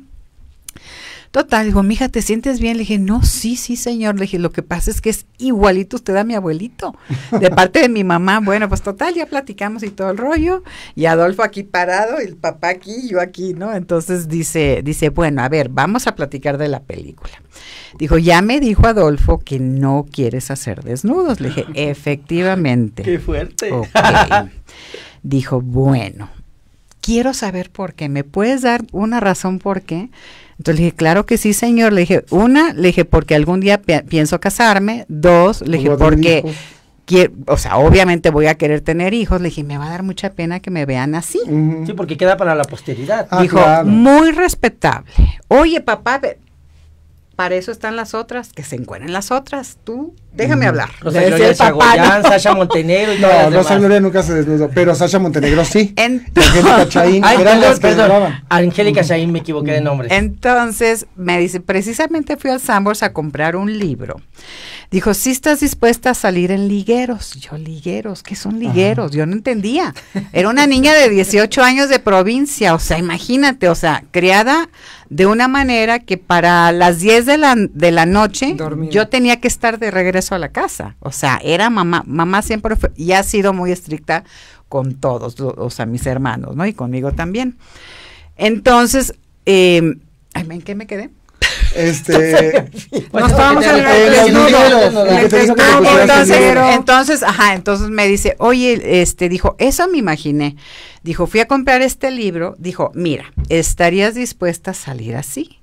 Total, dijo, mija, ¿te sientes bien? Le dije, no, sí, sí, señor. Le dije, lo que pasa es que es igualito usted a mi abuelito, de parte de mi mamá. Bueno, pues total, ya platicamos y todo el rollo. Y Adolfo aquí parado, el papá aquí, y yo aquí, ¿no? Entonces dice, dice, bueno, a ver, vamos a platicar de la película. Dijo, ya me dijo Adolfo que no quieres hacer desnudos. Le dije, efectivamente. Qué fuerte. Dijo, bueno, quiero saber por qué. ¿Me puedes dar una razón por qué? Entonces le dije, claro que sí, señor. Le dije, una, le dije, porque algún día pi- pienso casarme. Dos, le dije, porque, quiero, o sea, obviamente voy a querer tener hijos. Le dije, me va a dar mucha pena que me vean así. Sí, porque queda para la posteridad. Ah, Dijo, claro. muy respetable. Oye, papá, para eso están las otras, que se encuentren las otras. Tú, déjame hablar. Rosa Le decía Gloria el papá, ¿no? Sasha Montenegro y todas No. Gloria nunca se desnudó, pero Sasha Montenegro sí. En- Angélica Chaín, Ay, eran perdón, las que perdón. grababan. Angélica Shain, me equivoqué de nombre. Entonces me dice, precisamente fui al Sambors a comprar un libro. Dijo, si estás dispuesta a salir en ligueros. Yo, ligueros, ¿qué son ligueros? Yo no entendía. Era una niña de 18 años de provincia, o sea, imagínate, o sea, criada de una manera que para las 10 de la, de la noche Dormida. yo tenía que estar de regreso a la casa. O sea, era mamá, mamá siempre fue, y ha sido muy estricta con todos, lo- o sea, mis hermanos, ¿no? Y conmigo también. Entonces, eh, ay, ¿en qué me quedé? Este, Pues, No estábamos en el- los entonces, ajá, entonces me dice, oye, este, dijo, eso me imaginé. Dijo, fui a comprar este libro. Dijo, mira, ¿estarías dispuesta a salir así?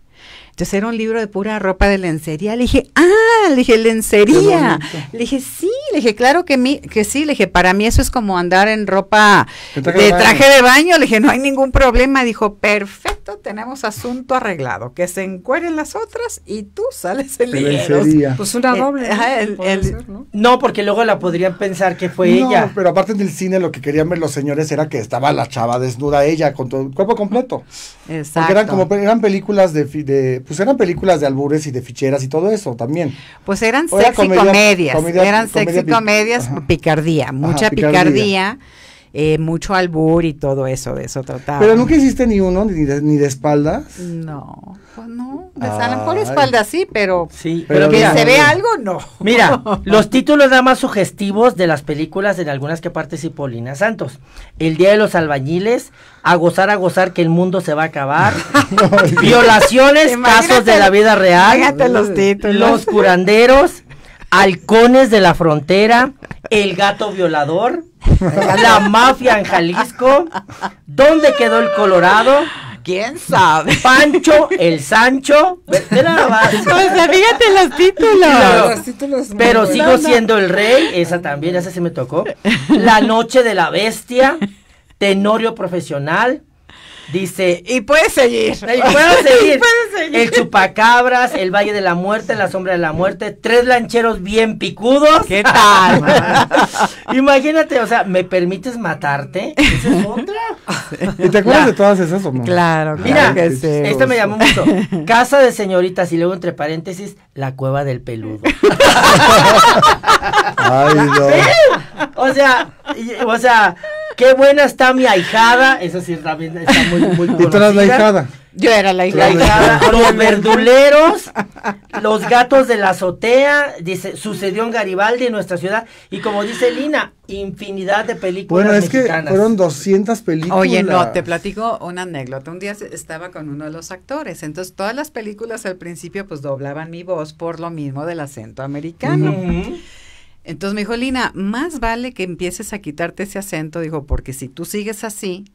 Entonces era un libro de pura ropa de lencería. Le dije, ah, le dije, lencería. Le dije, sí, le dije, claro que, mi, que sí. Le dije, para mí eso es como andar en ropa De de traje de traje, baño. de baño. Le dije, no hay ningún problema. Dijo, perfecto, tenemos asunto arreglado. Que se encueren las otras y tú sales en lencería. Pues una doble. ¿no? ajá, el- el- ser, ¿no? No, porque luego la podrían pensar que fue no, ella. pero aparte del cine lo que querían ver los señores era que estaba la chava desnuda ella con todo el cuerpo completo. Exacto. Porque eran como eran películas de, fi- de pues eran películas de albures y de ficheras y todo eso también. Pues eran O era sexy comedia- comedias, comedia- eran comedia sexy comedias, ajá. picardía, mucha picardía. picardía, eh, mucho albur y todo eso, de eso trataba. Pero nunca hiciste ni uno ni de, ni de espaldas. No, pues no, de- a lo mejor Ay. espalda sí, pero, Sí, Pero pero que mira, se ve algo, no. Mira, los títulos nada más sugestivos de las películas en algunas que participó Lina Santos. El Día de los Albañiles, A gozar, a gozar que el mundo se va a acabar. Violaciones, casos de la vida real. Fíjate los títulos. Los curanderos, halcones de la frontera, el gato violador, la mafia en Jalisco, ¿dónde quedó el Colorado? ¿Quién sabe? Pancho, el Sancho, ve- ve nada más. O sea, fíjate los títulos. Claro. Los títulos Pero muy sigo siendo el rey, esa también, esa sí me tocó. La noche de la bestia, Tenorio profesional, dice, Y puedes seguir. Ahí puedo seguir. Puedes seguir. El chupacabras, el valle de la muerte, la sombra de la muerte, tres lancheros bien picudos. ¿Qué tal? Imagínate, o sea, ¿me permites matarte? Esa es otra. ¿Y te acuerdas La- de todas esas o no? Claro, Mira, claro que sí. esto me llamó mucho. Casa de señoritas y luego entre paréntesis, la cueva del peludo. Ay, no. O sea, y- o sea, qué buena está mi ahijada. Eso sí, también está muy, muy Y tú eras la conocida. hijada. Yo era la hija. La hijada, los verduleros, los gatos de la azotea, dice, sucedió en Garibaldi, en nuestra ciudad, y como dice Lina, infinidad de películas Bueno, es que fueron 200 películas. Oye, no, te platico una anécdota. Un día estaba con uno de los actores, entonces todas las películas al principio pues doblaban mi voz por lo mismo del acento americano. Ujú. Entonces me dijo, Lina, más vale que empieces a quitarte ese acento, dijo, porque si tú sigues así,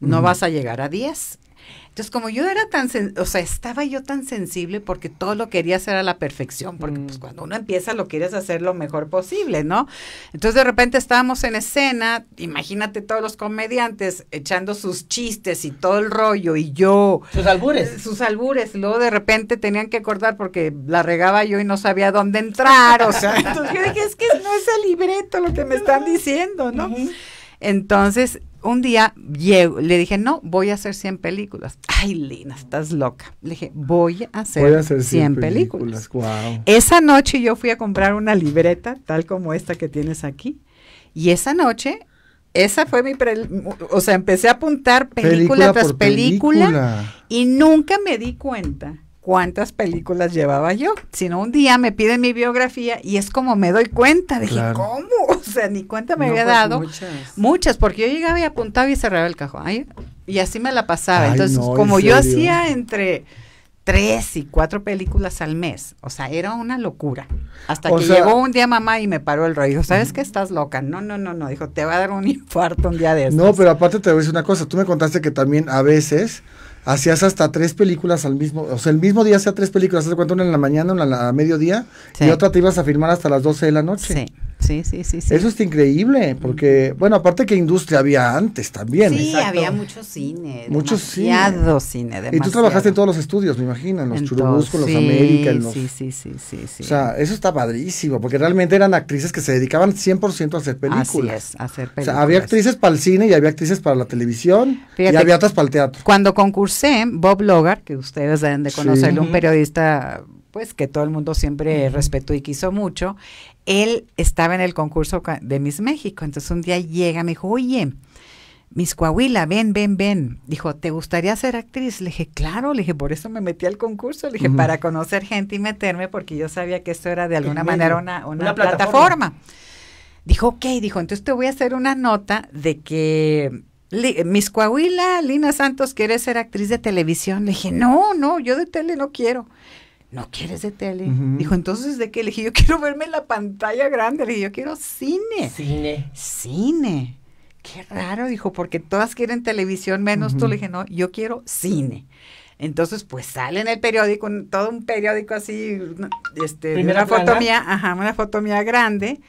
no vas a llegar a 10. Entonces, como yo era tan, sen- o sea, estaba yo tan sensible porque todo lo quería hacer a la perfección, porque Mm. pues cuando uno empieza lo quieres hacer lo mejor posible, ¿no? Entonces, de repente estábamos en escena, imagínate todos los comediantes echando sus chistes y todo el rollo, y yo Sus albures. sus albures, luego de repente tenían que acordar porque la regaba yo y no sabía dónde entrar, o sea, entonces yo dije, es que no es el libreto lo que me están diciendo, ¿no? Entonces, un día llego, le dije, no, voy a hacer 100 películas. Ay, Lina, estás loca. Le dije, voy a hacer, Voy a hacer 100 películas. Wow. Esa noche yo fui a comprar una libreta, tal como esta que tienes aquí, y esa noche, esa fue mi, pre- o sea, empecé a apuntar película, tras película y nunca me di cuenta cuántas películas llevaba yo, sino un día me piden mi biografía y es como me doy cuenta, dije, Claro. ¿cómo? O sea, ni cuenta me No, había pues, dado. muchas. Muchas, porque yo llegaba y apuntaba y cerraba el cajón. ay, y así me la pasaba. Ay, Entonces, no, ¿en como yo hacía entre tres y cuatro películas al mes, o sea, era una locura. Hasta O que sea- llegó un día mamá y me paró el rollo. Dijo, ¿sabes qué? Estás loca. No, no, no, no. Dijo, te va a dar un infarto un día de estos. No, pero aparte te voy a decir una cosa. Tú me contaste que también a veces hacías hasta tres películas al mismo, o sea, el mismo día hacía tres películas, ¿te cuenta? Una en la mañana, una en la- a mediodía Sí. y otra te ibas a filmar hasta las 12 de la noche. Sí, sí, sí, sí. sí. Eso está increíble, porque, bueno, aparte que industria había antes también. Sí, Exacto. había mucho cine. Mucho demasiado cine. Y tú trabajaste en demasiado. todos los estudios, me imagino, en los Churubusco, en los sí, América, en los... Sí, sí, sí, sí, sí. O sea, eso está padrísimo, porque realmente eran actrices que se dedicaban 100% a hacer películas. Así es, a hacer O películas. sea, había actrices para el cine y había actrices para la televisión Fíjate y había otras para el teatro. Cuando concursé, Bob Logar, que ustedes deben de Sí. conocerlo, un Ujú. periodista pues que todo el mundo siempre respetó y quiso mucho, él estaba en el concurso de Miss México, entonces un día llega, me dijo, oye, Miss Coahuila, ven, ven, ven. Dijo, ¿te gustaría ser actriz? Le dije, claro, le dije, por eso me metí al concurso, le dije, para conocer gente y meterme, porque yo sabía que esto era de alguna manera una, una una plataforma. plataforma. Dijo, ok, dijo, entonces te voy a hacer una nota de que Miss Coahuila, Lina Santos, quiere ser actriz de televisión. Le dije, no, no, yo de tele no quiero. ¿No quieres de tele? Dijo, entonces, ¿de qué? Le dije, yo quiero verme en la pantalla grande. Le dije, yo quiero cine. Cine. Cine. Qué raro, dijo, porque todas quieren televisión menos tú. Le dije, no, yo quiero cine. Entonces, pues sale en el periódico, en todo un periódico así, una- este, Primera una foto plana. mía, ajá, una foto mía grande,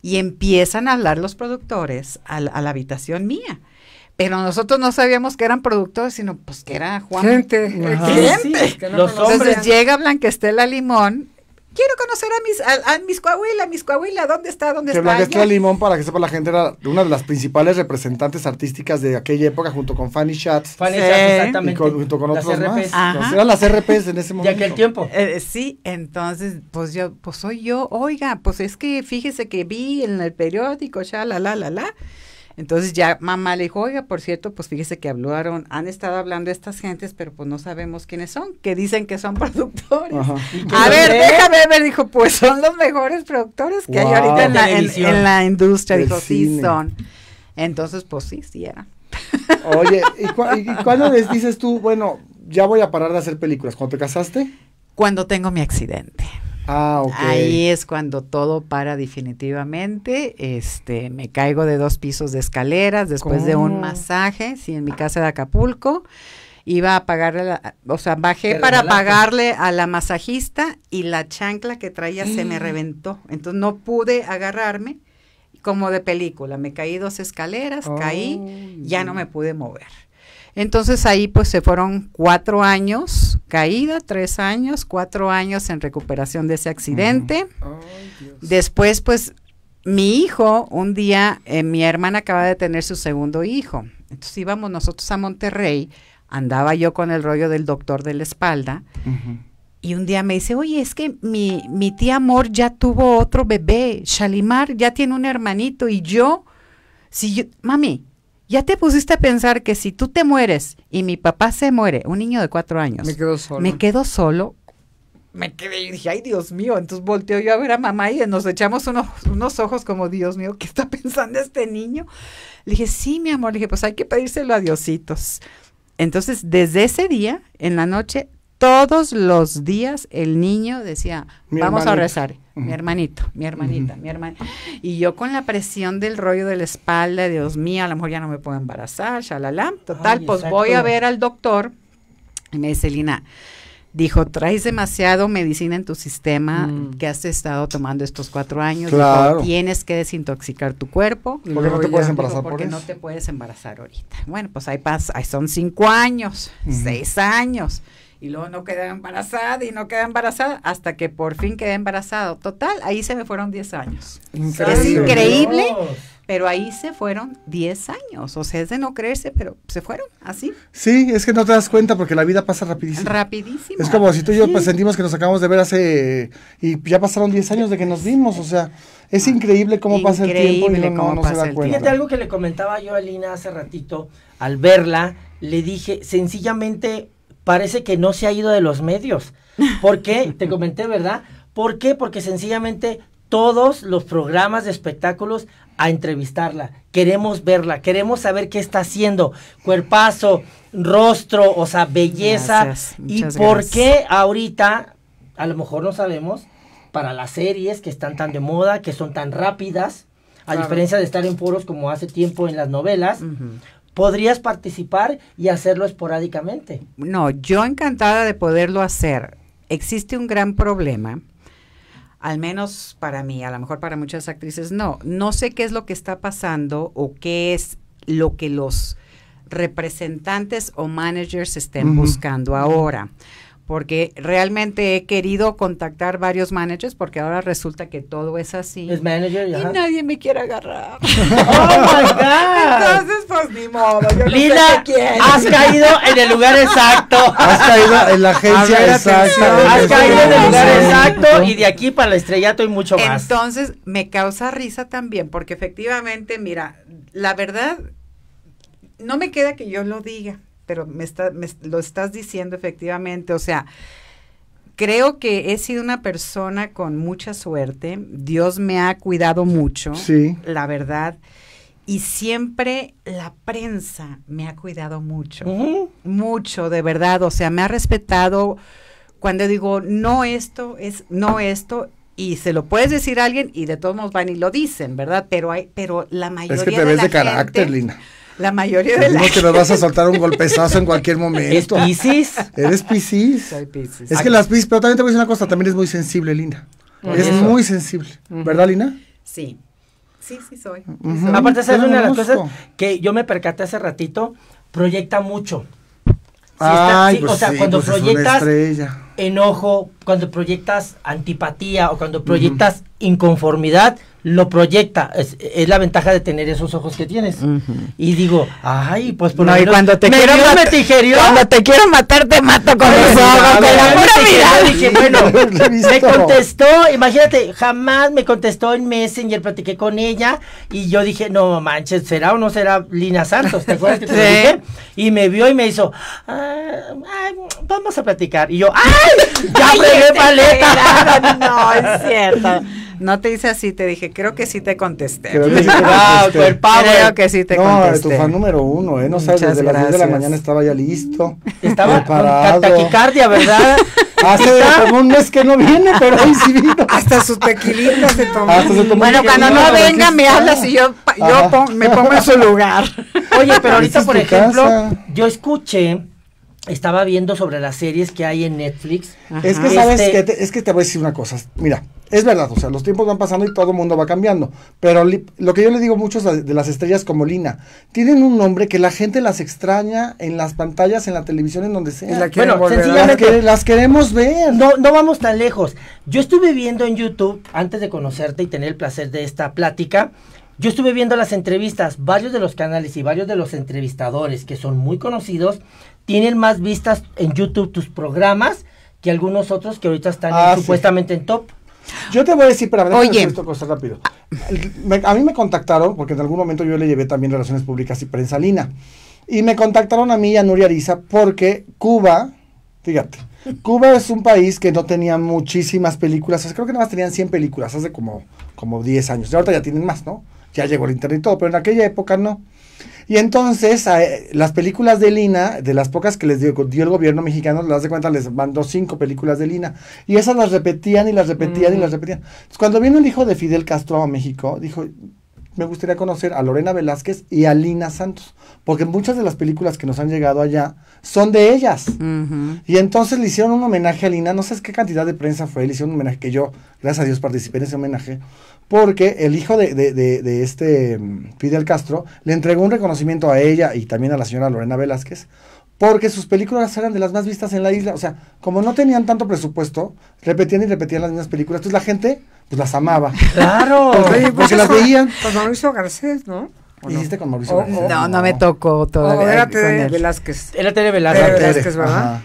y empiezan a hablar los productores a, a la habitación mía. Pero nosotros no sabíamos que eran productores, sino pues que era Juan. Gente, gente. Sí, que no. Entonces llega Blanquestela Limón. Quiero conocer a mis, a, a mis Coahuila, mis Coahuila, ¿dónde está? ¿Dónde Que está? Blanquestela. Limón, para que sepa la gente, era una de las principales representantes artísticas de aquella época, junto con Fanny Schatz. Fanny Sí. Schatz, y exactamente. con, junto con Las otros más. RPs. Eran las RPs en ese De momento. aquel tiempo. Eh, sí, entonces, pues yo, pues soy yo, oiga, pues es que fíjese que vi en el periódico, ya, la, la, la, la. Entonces ya mamá le dijo, oiga, por cierto, pues fíjese que hablaron, han estado hablando estas gentes, pero pues no sabemos quiénes son, que dicen que son productores. Ajá. A ¿Lo ver, déjame ver, dijo, pues son los mejores productores que hay ahorita en la, en- Televisión. en la industria. Del Dijo, sí son. Entonces, pues sí, sí eran. Oye, ¿y, y cuándo les dices tú, bueno, ya voy a parar de hacer películas? ¿Cuando te casaste? Cuando tengo mi accidente. Ah. Ahí es cuando todo para definitivamente. Este, me caigo de dos pisos de escaleras después de un masaje, sí, en mi casa de Acapulco. Iba a pagarle, la- o sea, bajé para pagarle a la masajista y la chancla que traía se me reventó. Entonces no pude agarrarme como de película. Me caí dos escaleras, caí, ya no me pude mover. Entonces ahí pues se fueron cuatro años caída, tres años, cuatro años en recuperación de ese accidente. Después pues mi hijo, un día eh, mi hermana acaba de tener su segundo hijo. Entonces íbamos nosotros a Monterrey, andaba yo con el rollo del doctor de la espalda. Y un día me dice, oye, es que mi, mi tía Amor ya tuvo otro bebé, Shalimar ya tiene un hermanito y yo, si yo, mami, ya te pusiste a pensar que si tú te mueres y mi papá se muere, un niño de cuatro años, Me quedo solo. me quedo solo. Me quedé y dije, ay Dios mío, entonces volteo yo a ver a mamá y nos echamos unos, unos ojos como, Dios mío, ¿qué está pensando este niño? Le dije, sí, mi amor, le dije, pues hay que pedírselo a Diositos. Entonces, desde ese día, en la noche, todos los días el niño decía, Mi vamos a hermanito". rezar, mi hermanito, mi hermanita, mi hermana. Y yo con la presión del rollo de la espalda, Dios mío, a lo mejor ya no me puedo embarazar, shalala. Total, Ay, pues exacto. voy a ver al doctor y me dice, Lina, dijo, traes demasiado medicina en tu sistema Mm. que has estado tomando estos cuatro años. Claro. Dijo, tienes que desintoxicar tu cuerpo. Porque no te puedes Dijo, embarazar por porque eso. no te puedes embarazar ahorita. Bueno, pues ahí pasa, ahí son cinco años, seis años. Y luego no queda embarazada y no queda embarazada hasta que por fin quedé embarazada. Total, ahí se me fueron 10 años. Increíble. Es increíble. Dios. Pero ahí se fueron 10 años. O sea, es de no creerse, pero se fueron así, Sí, es que no te das cuenta porque la vida pasa rapidísimo. rapidísimo. Es como si tú y yo pues, sentimos que nos acabamos de ver hace... Y ya pasaron 10 años de que nos vimos, o sea, es increíble cómo pasa el tiempo y no, cómo no se pasa da el cuenta. Fíjate algo que le comentaba yo a Lina hace ratito, al verla, le dije, sencillamente parece que no se ha ido de los medios. ¿Por qué? Te comenté, ¿verdad? ¿Por qué? Porque sencillamente todos los programas de espectáculos a entrevistarla, queremos verla, queremos saber qué está haciendo, cuerpazo, rostro, o sea, belleza. Gracias, y por gracias. qué ahorita, a lo mejor no sabemos, para las series que están tan de moda, que son tan rápidas, a Claro. diferencia de estar en foros como hace tiempo en las novelas. Podrías participar y hacerlo esporádicamente. No, yo encantada de poderlo hacer. Existe un gran problema, al menos para mí, a lo mejor para muchas actrices no. No sé qué es lo que está pasando o qué es lo que los representantes o managers estén buscando ahora. Porque realmente he querido contactar varios managers porque ahora resulta que todo es así. Es manager y y nadie me quiere agarrar. ¡Oh, my God! Entonces, pues ni modo. Yo no sé qué quieren. has caído en el lugar exacto. Has caído en la agencia ver, exacta. Has caído en el lugar exacto y de aquí para el estrellato y mucho más. Entonces, me causa risa también, porque efectivamente, mira, la verdad, no me queda que yo lo diga, pero me, está, me lo estás diciendo efectivamente. O sea, creo que he sido una persona con mucha suerte. Dios me ha cuidado mucho, Sí. la verdad. Y siempre la prensa me ha cuidado mucho mucho, de verdad, o sea, me ha respetado cuando digo no esto es no esto y se lo puedes decir a alguien y de todos modos van y lo dicen, ¿verdad? Pero hay pero la mayoría Es que te de ves la de carácter, gente- Lina. La mayoría de la No que nos vas a soltar un golpezazo en cualquier Es momento. Piscis. Eres piscis. Soy Piscis. Es que las piscis, pero también te voy a decir una cosa, también es muy sensible. Por Es eso. muy sensible. ¿Verdad, Lina? Sí. Sí, sí soy. sí Ujú. soy. Aparte, esa es una de las cosas que yo me percaté hace ratito, proyecta mucho. Sí Ay, está- sí, pues o sea, sí, cuando pues es proyectas enojo, cuando proyectas antipatía o cuando proyectas inconformidad, lo proyecta. Es, es la ventaja de tener esos ojos que tienes. Y digo, ay, pues por No, lo y menos cuando te me quiero me tijerió. Cuando te quiero matar te mato con Ay, los ojos, con la pura mirada. dije, bueno, me contestó, imagínate, jamás me contestó en Messenger, platiqué con ella y yo dije, no manches, ¿será o no será Lina Santos? ¿Te acuerdas que te dije? Y me vio y me hizo, "Ah, ay, vamos a platicar. Y yo, ¡ay! ¡Ya fregué Cállate, paleta! No, es cierto. No te hice así, te dije, creo que sí te contesté. Creo que sí te Wow, contesté. Creo que sí te no, contesté. tu fan número uno, ¿eh? No sabes, Muchas desde las 10 de la gracias. mañana estaba ya listo. Estaba con preparado. taquicardia, ¿verdad? Hace como un mes que no viene, pero hoy sí vino. Hasta su tequilita se tomó. Hasta se tomó Bueno, cuando no venga me hablas y yo, yo pon- me pongo en su lugar. Oye, pero ahorita, por ejemplo, casa. yo escuché, estaba viendo sobre las series que hay en Netflix. Es que sabes Este- que te, es que te voy a decir una cosa. Mira, es verdad, o sea, los tiempos van pasando y todo el mundo va cambiando. Pero li- lo que yo le digo mucho de, de las estrellas como Lina, tienen un nombre que la gente las extraña en las pantallas, en la televisión, en donde sea. La Bueno, volver las, sencillamente- que- las queremos ver. No, no vamos tan lejos. Yo estuve viendo en YouTube, antes de conocerte y tener el placer de esta plática, yo estuve viendo las entrevistas. Varios de los canales y varios de los entrevistadores que son muy conocidos tienen más vistas en YouTube tus programas que algunos otros que ahorita están Ah, en- sí. supuestamente en top. Yo te voy a decir, pero déjame Oye. decir esto cosa rápido. Me- a mí me contactaron, porque en algún momento yo le llevé también Relaciones Públicas y Prensa Lina. Y me contactaron a mí y a Nuria Ariza porque Cuba, fíjate, Cuba es un país que no tenía muchísimas películas. o sea, creo que nada más tenían 100 películas hace como, como 10 años. Y ahorita ya tienen más, ¿no? Ya llegó el internet y todo, pero en aquella época no. Y entonces, eh, las películas de Lina, de las pocas que les dio, dio el gobierno mexicano, las de cuenta, les mandó cinco películas de Lina. Y esas las repetían y las repetían y las repetían. Entonces, cuando vino el hijo de Fidel Castro a México, dijo, me gustaría conocer a Lorena Velázquez y a Lina Santos. Porque muchas de las películas que nos han llegado allá son de ellas. Y entonces le hicieron un homenaje a Lina, no sé qué cantidad de prensa fue, le hicieron un homenaje que yo, gracias a Dios, participé en ese homenaje, porque el hijo de, de- de- de este mm, Fidel Castro le entregó un reconocimiento a ella y también a la señora Lorena Velázquez, porque sus películas eran de las más vistas en la isla, o sea, como no tenían tanto presupuesto, repetían y repetían las mismas películas, entonces la gente pues las amaba. Claro. Oye, pues porque las veían. Con Mauricio Garcés, ¿no? ¿O no? ¿Hiciste con Mauricio Oh, Garcés? oh. No, no me tocó O todavía. era Tere él. Velázquez. Era Tere Tere Velázquez. Velázquez, ¿verdad? Ajá.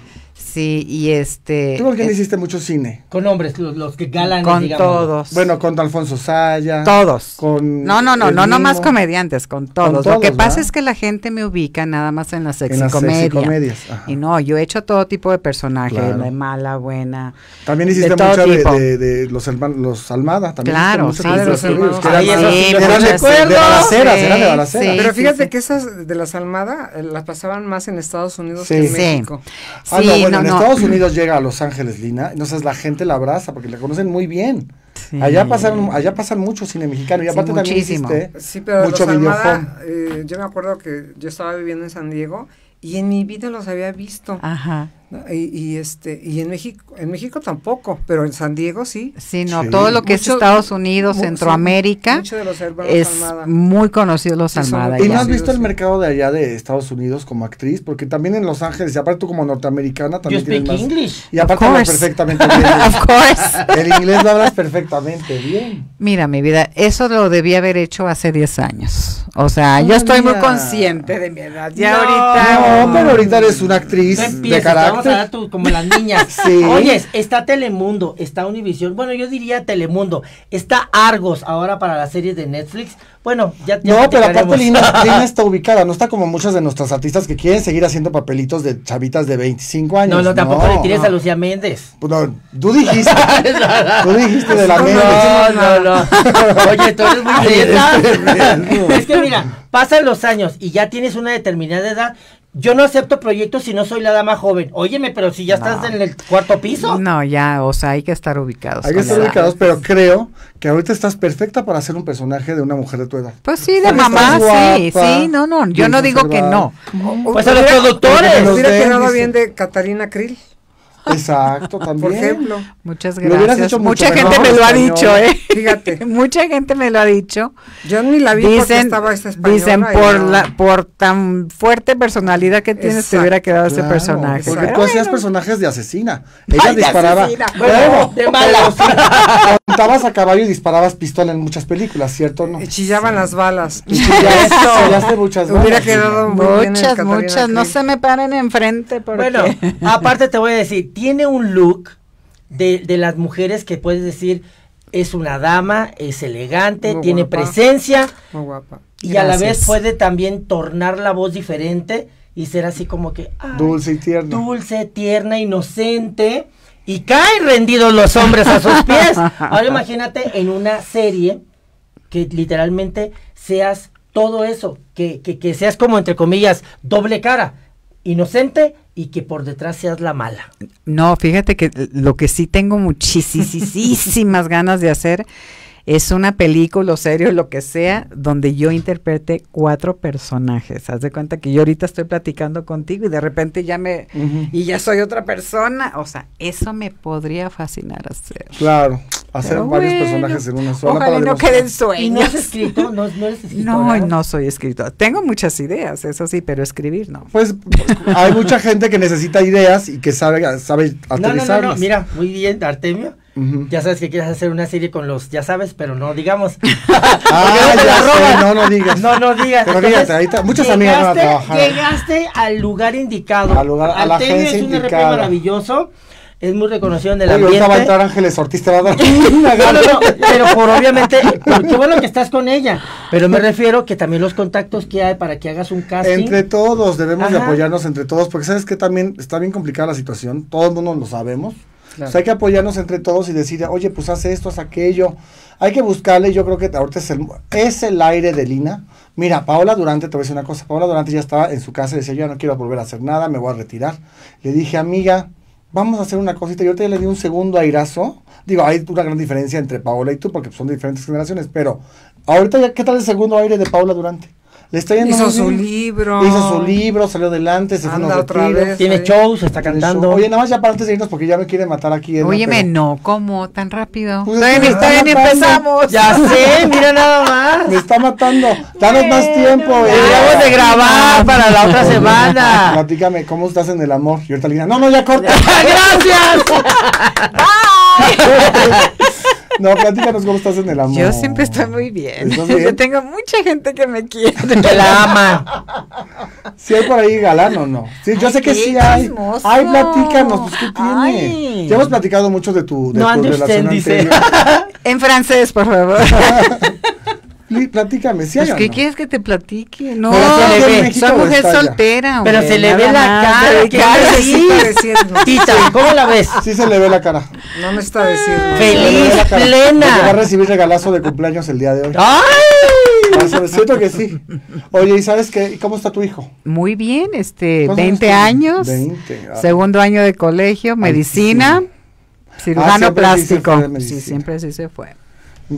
Sí, y este. Tú porque eh, hiciste mucho cine. Con hombres, los, los que galan. con digamos. todos. Bueno, con Alfonso Saya. todos. Con No, no, no, no nomás mismo. comediantes, con todos. todos, Lo que pasa ¿verdad? es que la gente me ubica nada más en la En las sexicomedia. sexicomedias, ajá. Y no, yo he hecho todo tipo de personajes, Claro. de mala, buena. También hiciste de mucho de, de- de los, hermanos, los Almada. También Claro, sí, de los eso sí, de- balaceras, Sí, eran de balaceras. sí. Pero fíjate sí. que esas de las Almada eh, las pasaban más en Estados Unidos Sí. que en Sí. México. Ah, Sí, no, bueno, no, en no. Estados Unidos llega a Los Ángeles, Lina, entonces la gente la abraza porque la conocen muy bien. Sí. Allá pasan, allá pasan mucho cine mexicano y Sí, aparte también muchísimo. hiciste Sí, pero mucho. Almada, eh, yo me acuerdo que yo estaba viviendo en San Diego y en mi vida los había visto. Ajá. Y, y, este y en México en México tampoco, pero en San Diego sí. Sí, no, Sí. todo lo que es Estados Unidos, Centroamérica, mucho de los es Almada. muy conocido los Sí, Almada. ¿Y no has Sí, visto el mercado de allá de Estados Unidos como actriz? Porque también en Los Ángeles, y aparte tú como norteamericana You también speak tienes más. English. Y aparte hablas perfectamente bien. of course. El inglés lo hablas perfectamente bien. Mira, mi vida, eso lo debí haber hecho hace 10 años. O sea, yo Ah, estoy muy consciente de mi edad. Ya No. ahorita. No, pero ahorita eres una actriz No de empieces, a dar como las niñas. Sí. Oye, está Telemundo, está Univisión, bueno, yo diría Telemundo, está Argos ahora para las series de Netflix. Bueno, ya, ya No, pero aparte. Lina, Lina está ubicada, no está como muchas de nuestras artistas que quieren seguir haciendo papelitos de chavitas de 25 años. No, no, tampoco le tires no. a Lucía Méndez. Pues no, tú dijiste, tú dijiste de la No, Méndez. No, no, no. Oye, tú eres muy Ay. Es que mira, pasan los años y ya tienes una determinada edad. Yo no acepto proyectos si no soy la dama joven. Óyeme, pero si ya estás en el cuarto piso. No, ya, o sea, hay que estar ubicados. Hay que estar ubicados, pero creo que ahorita estás perfecta para ser un personaje de una mujer de tu edad. Pues sí, de mamá, sí, guapa, sí, no, no, yo no digo que no. Pues a los productores. Los Hubiera den, quedado dice. bien de Catarina Krill, Exacto, también. por ejemplo. Muchas gracias. Mucha gente me lo ha español. dicho, ¿eh? Fíjate. Mucha gente me lo ha dicho. Yo ni la vi porque estaba esta española. dicen por no. la por tan fuerte personalidad que tienes te hubiera quedado ese Claro, personaje. Porque Pero tú hacías bueno. personajes de asesina. Ella Ay, de disparaba. asesina. Bueno, de mala. Montabas a caballo y disparabas pistola en muchas películas, ¿cierto? o ¿No? Y chillaban las balas. Y chillaste, chillaste muchas Hubiera balas, quedado bien en Muchas, Catarina muchas, no se me paren enfrente porque Bueno, aparte te voy a decir, tiene un look de, de las mujeres que puedes decir es una dama, es elegante, Muy tiene guapa. presencia Muy guapa. y a la vez puede también tornar la voz diferente y ser así como que ay, Dulce y tierno. dulce, tierna, inocente y caen rendidos los hombres a sus pies. Ahora imagínate en una serie que literalmente seas todo eso, que, que, que seas como entre comillas doble cara, inocente y que por detrás seas la mala. No, fíjate que lo que sí tengo muchísimas ganas de hacer es una película o serie o lo que sea donde yo interprete cuatro personajes. Haz de cuenta que yo ahorita estoy platicando contigo y de repente ya me y ya soy otra persona. O sea, eso me podría fascinar hacer. Claro, hacer Pero varios bueno, personajes en una sola. Ojalá para y no queden ¿Y sueños. no has escrito? ¿No, no eres escritora? No, no soy escritor. Tengo muchas ideas, eso sí, pero escribir no. Pues hay mucha gente que necesita ideas y que sabe, sabe No, no, no, no, mira, muy bien, Artemio. Ya sabes que quieres hacer una serie con los, ya sabes, pero no digamos. Ah, no ya sé, no, no digas. No, no digas. Pero Entonces, fíjate, ahorita muchas amigas van a trabajar. Llegaste al lugar indicado. Al lugar- a la agencia es un RP maravilloso. Es muy reconocido en el Oye, ahorita va a ambiente. entrar Ángeles Ortiz, te va a dar una No, no, no, pero por obviamente, qué bueno que estás con ella, pero me refiero que también los contactos que hay para que hagas un casting. Entre todos debemos de apoyarnos entre todos, porque sabes que también está bien complicada la situación, todo el mundo lo sabemos. O sea, hay que apoyarnos entre todos y decir, oye, pues haz esto, haz aquello. Hay que buscarle, yo creo que ahorita es el, es el aire de Lina. Mira, Paola Durante, te voy a decir una cosa, Paola Durante ya estaba en su casa y decía, yo ya no quiero volver a hacer nada, me voy a retirar. Le dije, amiga, vamos a hacer una cosita. Y ahorita ya le di un segundo airazo. Digo, hay una gran diferencia entre Paola y tú, porque son diferentes generaciones, pero ahorita ya, ¿qué tal el segundo aire de Paola Durante? Le está yendo Hizo muy su bien. libro. Hizo su libro, salió adelante, se fue a Anda unos otra retiros. vez. Tiene ahí. shows, está cantando. Oye, nada más ya para antes de irnos, porque ya me quiere matar aquí. Edna, Óyeme, pero no, ¿cómo? Tan rápido. Pues todavía es ni, que todavía ni empezamos. Ya sé, mira nada más. Me está matando. Danos más tiempo. eh. Deberíamos de grabar para la otra semana. Platícame, ¿cómo estás en el amor? Y ahorita Lina, no, no, ya corta. ¡Gracias! no, platícanos cómo estás en el amor. Yo siempre estoy muy bien. Yo tengo mucha gente que me quiere. Que la ama. ¿Sí hay por ahí galán o no? Sí, yo Ay, sé que sí hay. chismoso. Ay, platícanos, pues ¿qué tiene? Ay. Ya hemos platicado mucho de tu, de No tu relación dice. anterior. En francés, por favor. Platícame, ¿sí hay Pues, o ¿Qué no? quieres que te platique? No, se le ve. México soy o mujer está soltera. Pero hombre, se le ve la más. cara, Ay, ¿qué cara, sí. Decirlo. Tita, ¿cómo la ves? Sí se le ve la cara. No. Feliz. Le ve la cara. plena. Porque va a recibir regalazo de cumpleaños el día de hoy. ¡Ay! Siento que sí. Oye, ¿y sabes qué? ¿Y ¿Cómo está tu hijo? Muy bien, este, ¿Cuántos 20 tiene? años, 20. ah. segundo año de colegio, medicina, cirujano Ah, se plástico. sí, siempre sí se fue.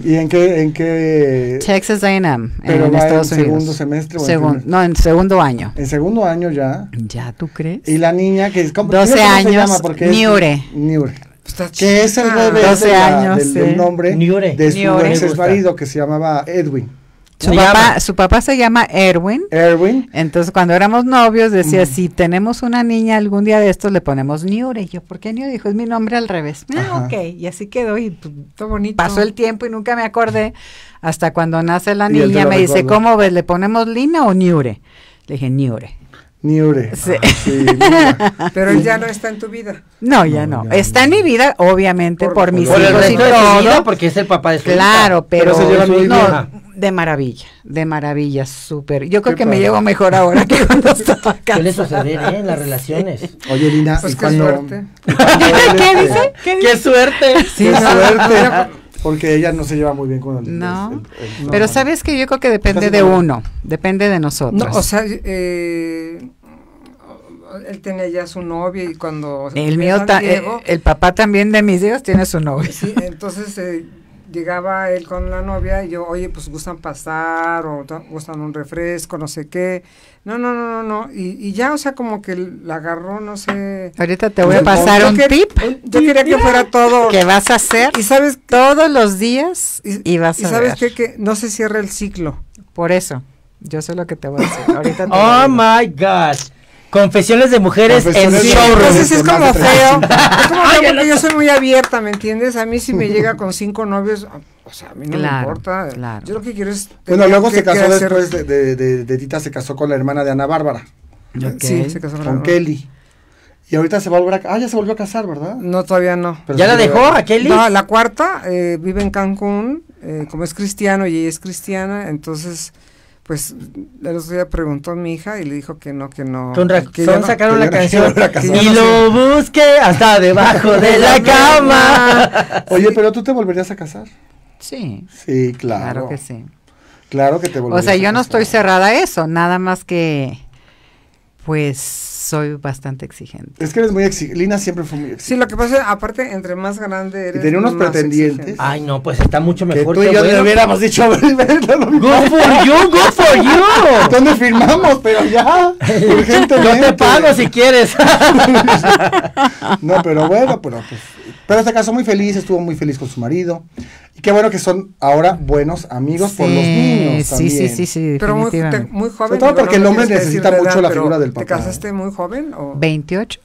¿Y en qué? En qué Texas A&M pero en va Estados en Unidos. segundo semestre o en Segun- primer? no, en segundo año. En segundo año ya. ¿Ya tú crees? Y la niña que es como 12 ¿cómo se años, llama? Porque es- Niure. Niure. Está Que es el bebé 12 de la- años, del, del sí. nombre Niure. de su Niure. ex marido que se llamaba Edwin. Su papá, su papá se llama Erwin. Erwin. Entonces, cuando éramos novios, decía, Mm. si tenemos una niña algún día de estos, le ponemos Niure. Y yo, ¿por qué Niure? Dijo, es mi nombre al revés. Ah, ok. Y así quedó. Y pues, Está bonito. pasó el tiempo y nunca me acordé. Hasta cuando nace la niña, me dice. ¿cómo ves? ¿Le ponemos Lina o Niure? Le dije, Niure. Niure. Sí. Ah, sí. Pero él ya no está en tu vida. No, ya No, no. ya Está en mi vida, obviamente, Por- por, mis Por el hijos y vida, todo. porque es el papá de su hija. Claro, pero, se no, de maravilla, de maravilla, súper. Yo creo Qué que me llevo mejor ahora que cuando estaba Suele casada. suceder, ¿eh? En las relaciones. Oye, Lina, Pues y qué cuando- suerte. y cuando él, ¿Qué este, dice? ¿Qué dice? ¡Qué suerte! Sí, Qué no, suerte. Porque ella no se lleva muy bien con el. No. el- el- Pero no. sabes que yo creo que depende de no. uno, depende de nosotros. No, o sea, eh, él tenía ya su novia y cuando el mío, ta- eh, Diego, el papá también de mis hijos tiene su novia. sí, entonces eh, llegaba él con la novia y yo, oye, pues gustan pasar o ta- gustan un refresco, no sé qué. No, no, no, no, no. Y, y ya, o sea, como que la agarró, no sé. Ahorita te voy a pasar yo un quer- tip Yo quería que fuera todo. que vas a hacer Y sabes, todos los días y, vas y a sabes ver. qué? que no se cierra el ciclo. Por eso, yo sé lo que te voy a decir. Ahorita te Oh my God. Confesiones de mujeres en Confesiones showroom. Entonces es como feo. 35. Es como feo porque yo soy muy abierta, ¿me entiendes? A mí si me llega con cinco novios, o sea, a mí no Claro, me importa. claro. Yo lo que quiero es... Bueno, luego que- se casó después de, de, de- de Tita, se casó con la hermana de Ana Bárbara. Sí, se casó con Kelly. Y ahorita se va a volver a. Ah, ya se volvió a casar, ¿verdad? No, todavía no. Pero ¿Ya la dejó a Kelly? No, la cuarta eh, vive en Cancún, eh, como es cristiano y ella es cristiana, entonces, pues, el otro día preguntó a mi hija y le dijo que no, que no. Con que no- sacaron que la canción. la. Y lo busqué hasta debajo de la cama. Oye, pero tú te volverías a casar. Sí, Sí, claro. claro que sí. Claro que te O volverías sea, a yo no estoy cerrada a eso, nada más que, pues, soy bastante exigente. Es que eres muy exigente. Lina siempre fue muy Sí, exigente. lo que pasa es, aparte, entre más grande eres. tenía unos más pretendientes. exigente. Ay, no, pues está mucho que mejor tú y que yo le hubiéramos dicho, a ver, Good for you, good for you. ¿Dónde firmamos? Pero ya, urgentemente. Yo te pago si quieres. No, pero bueno, pero pues. Pero se casó muy feliz, estuvo muy feliz con su marido. Y qué bueno que son ahora buenos amigos por los niños. Sí, sí, sí, sí, Pero muy, te- joven. Sobre todo digo, porque no el hombre necesita mucho la figura del ¿Te papá, casaste muy joven? O? 28,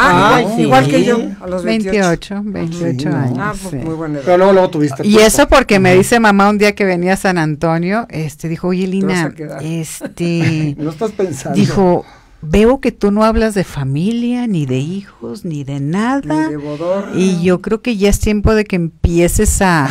Ah, Ay, igual, sí. igual que yo, a los 28. 28, 28 Sí, no. años. Ah, pues sí. muy buena edad. Pero luego, luego tuviste. Y eso porque me dice mamá un día que venía a San Antonio, este dijo, oye Lina, a quedar". este No estás pensando. dijo, veo que tú no hablas de familia, ni de hijos, ni de nada. Ni de bodor. Y yo creo que ya es tiempo de que empieces a,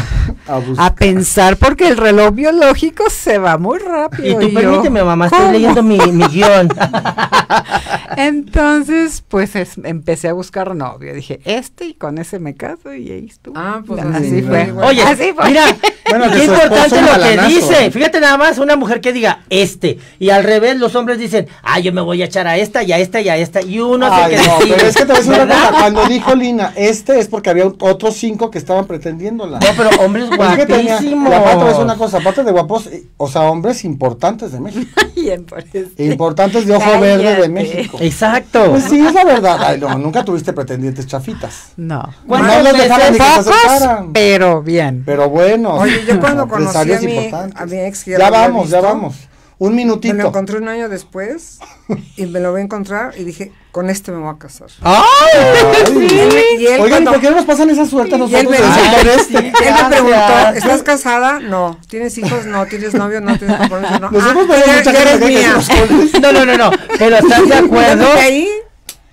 A pensar, porque el reloj biológico se va muy rápido. Y tú yo, permíteme, mamá, estoy leyendo mi, mi guion. Entonces, pues es- empecé a buscar novio. Dije, este y con ese me caso y ahí estuvo. Ah, pues así, así fue. fue. Oye, Así fue. mira, Bueno, qué importante lo que dice. Fíjate nada más, una mujer que diga este. Y al revés, los hombres dicen, ah, yo me voy a echar a esta y a esta y a esta. Y uno Ay, que no, pero es que te voy a decir una cosa, cuando dijo Lina, este es porque había otros cinco que estaban pretendiéndola. No, pero hombres Es que tenía- guapísimos. y aparte es una cosa, aparte de guapos, eh, o sea, hombres importantes de México. Bien, por eso. Importantes de ojo verde de. México. Exacto. Pues sí, es la verdad. Ay, no, nunca tuviste pretendientes chafitas. No. ¿Cuántas No los dejaron ni que se pero bien. Pero bueno. Oye, yo cuando conocí a mi- importantes. a mi ex Ya vamos, ya vamos. Un Me lo minutito. encontré un año después y me lo voy a encontrar y dije, con este me voy a casar. ¡Ay! Y él Oigan, ¿y cuando- por qué no nos pasan esa suerte a y él nosotros? me, sí, este? él me gracias. preguntó, ¿estás casada? No. ¿Tienes hijos? No. ¿Tienes novio? No. ¿Tienes compromiso? No. Nosotros Ah, ya- mucha ya gente que. No, no, no, no. Pero ¿estás de acuerdo? Ahí,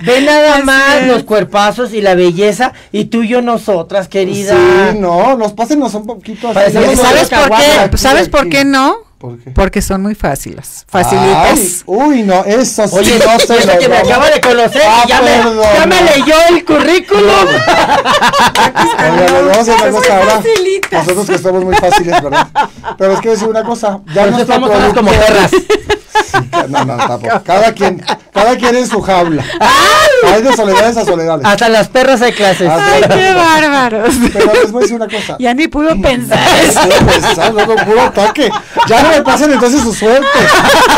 Ve nada más los cuerpazos y la belleza. Y tú y yo nosotras, querida. Sí, no, los pásenos un poquito así. Parecemos No, ¿Sabes no, por qué? ¿Sabes por qué no? ¿Por qué? Porque son muy fáciles. Ay, Facilitas. uy, no, eso sí, Oye, no lo que me acaba de conocer Ah, y ya me, ya me leyó el currículum. Vamos a cosa ahora. Nosotros que somos muy fáciles, ¿verdad? Pero es que decir una cosa. Ya Por eso nuestro estamos todas como perras. No, no, tampoco. Cada quien, cada quien en su jaula. Hay de soledades a soledades. Hasta las perras hay clases. Ay, qué bárbaros. Pero les voy a decir una cosa. Ya ni pudo pensar. Sí, pues, ah, luego puro ataque. Ya no me pasen entonces su suerte.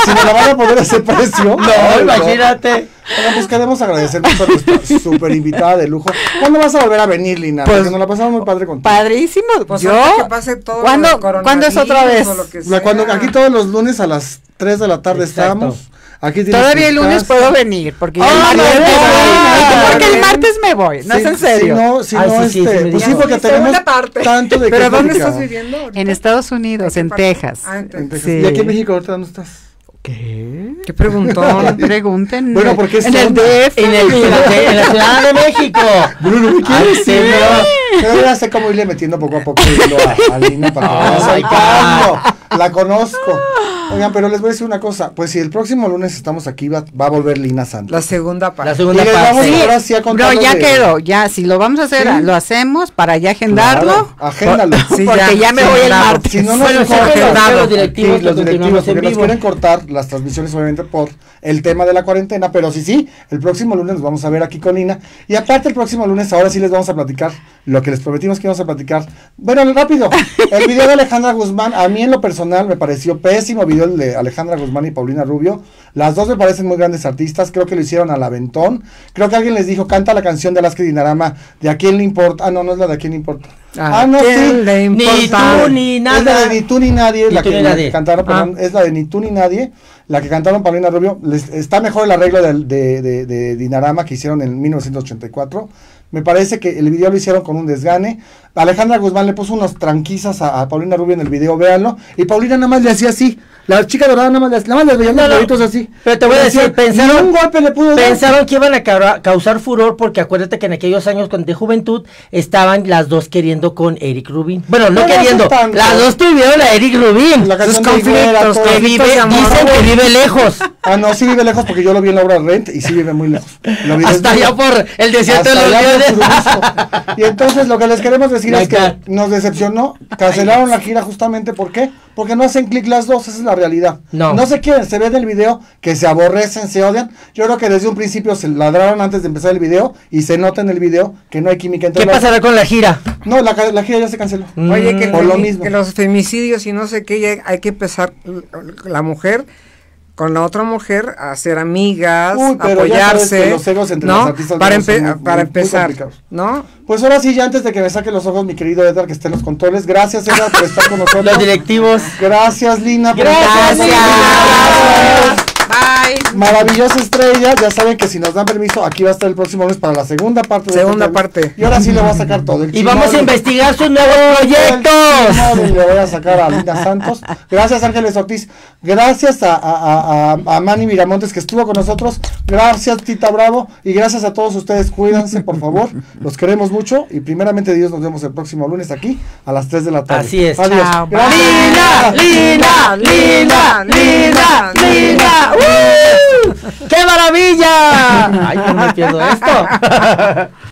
Si me la van a poner a ese precio. No, ay, imagínate. Bueno, pues queremos agradecer mucho a nuestra super invitada de lujo. ¿Cuándo vas a volver a venir, Lina? Pues, Porque nos la pasamos muy padre contigo. Padrísimo. pues Yo. que pase todo ¿Cuándo, ¿Cuándo es otra vez? La- cuando, aquí todos los lunes a las 3 de la tarde. Estamos. Aquí Todavía el lunes casa. puedo venir, porque Ah, el no, martes me no, voy. no, Porque el no. martes me voy, no Sí, es en serio. Si no, si Ay, no, sí, este, sí pues sí, porque tenemos parte. tanto de ¿Pero qué dónde estás viviendo? ahorita? En Estados Unidos, ¿En qué? Texas. Ah, en Texas. Sí. ¿Y aquí en México ahorita dónde estás? ¿Qué? ¿Qué preguntón? Pregunten. Bueno, porque en el DF. En, el, en la Ciudad de México. Bruno, ¿me Ay, quieres? Sí, pero- pero ya sé cómo irle metiendo poco a poco a, a Lina para que Oh, vaya my saltando. La conozco. Oigan, pero les voy a decir una cosa. Pues si el próximo lunes estamos aquí, va, va a volver Lina Santos. La segunda parte. La segunda Y les vamos parte. ahora sí a lo ya de- quedó, ya, si lo vamos a hacer, Sí. lo hacemos para ya agendarlo. Claro, agéndalo. Sí, porque ya, ya, me sí, voy el martes. Si no nos Bueno, cortan- los- directivos los directivos, porque nos quieren cortar las transmisiones obviamente por el tema de la cuarentena, pero sí, sí, el próximo lunes nos vamos a ver aquí con Lina. Y aparte el próximo lunes, ahora sí les vamos a platicar lo que les prometimos que íbamos a platicar. Bueno, rápido, el video de Alejandra Guzmán, a mí en lo personal me pareció pésimo video el de Alejandra Guzmán y Paulina Rubio. Las dos me parecen muy grandes artistas, creo que lo hicieron al aventón. Creo que alguien les dijo, canta la canción de Alaska Dinarama, ¿de a quién le importa? Ah, no, no es la de a quién le importa. ¿A Ah, no, sí. le Ni tú ni Es la nada. de Ni tú ni nadie, Ni la tú que, ni la nadie. que cantaron, perdón, es la de Ni tú ni nadie, la que cantaron Paulina Rubio. Les- está mejor el arreglo del- de, de, de Dinarama que hicieron en 1984. Me parece que el video lo hicieron con un desgane. Alejandra Guzmán le puso unos tranquizas a, a Paulina Rubio en el video, véanlo. Y Paulina nada más le hacía así. La chica dorada nada más le, nada más le veía No, los no. así. Pero te voy a decir, pensaron- ni un golpe le pudo dar. Pensaron que iban a ca- causar furor porque acuérdate que en aquellos años de juventud estaban las dos queriendo con Eric Rubin. Bueno, no queriendo, las dos tuvieron a Eric Rubin. La Sus conflictos, que vive, dicen que vive lejos. Ah, no, sí vive lejos porque yo lo vi en la obra Rent y sí vive muy lejos. Lo vi Hasta allá por el desierto de los. Churubusco. Y entonces lo que les queremos decir es que nos decepcionó, cancelaron la gira justamente ¿por qué? Porque no hacen clic las dos, esa es la realidad. No. se quieren, se ve en el video que se aborrecen, se odian. Yo creo que desde un principio se ladraron antes de empezar el video y se nota en el video que no hay química entre ¿Qué las- pasará con la gira? No, la, gira ya se canceló. Mm. Oye, que, Por lo mismo. que los femicidios y no sé qué, ya hay que empezar la mujer con la otra mujer a ser amigas, Uy, pero ya sabes apoyarse, que los egos entre ¿no? los artistas para, son muy- empe- muy- para muy empezar. ¿no? Pues ahora sí, ya antes de que me saque los ojos mi querido Edgar que esté en los controles, gracias Edgar por estar con nosotros. Los directivos. Gracias Lina. por Gracias. estar Maravillosa estrella, ya saben que si nos dan permiso, aquí va a estar el próximo lunes para la segunda parte. de Segunda este parte. tema. Y ahora sí le voy a sacar todo. el Y vamos a investigar sus nuevos proyectos. le voy a sacar a Linda Santos. Gracias Ángeles Ortiz. Gracias a, a, a, a Manny Miramontes que estuvo con nosotros. Gracias Tita Bravo. Y gracias a todos ustedes. Cuídense, por favor. Los queremos mucho. Y primeramente Dios nos vemos el próximo lunes aquí a las 3 de la tarde. Así es. Adiós. Chao. Lina, Lina, Lina, Lina, Lina. ¡Uh! ¡Qué maravilla! Ay, no me pierdo esto.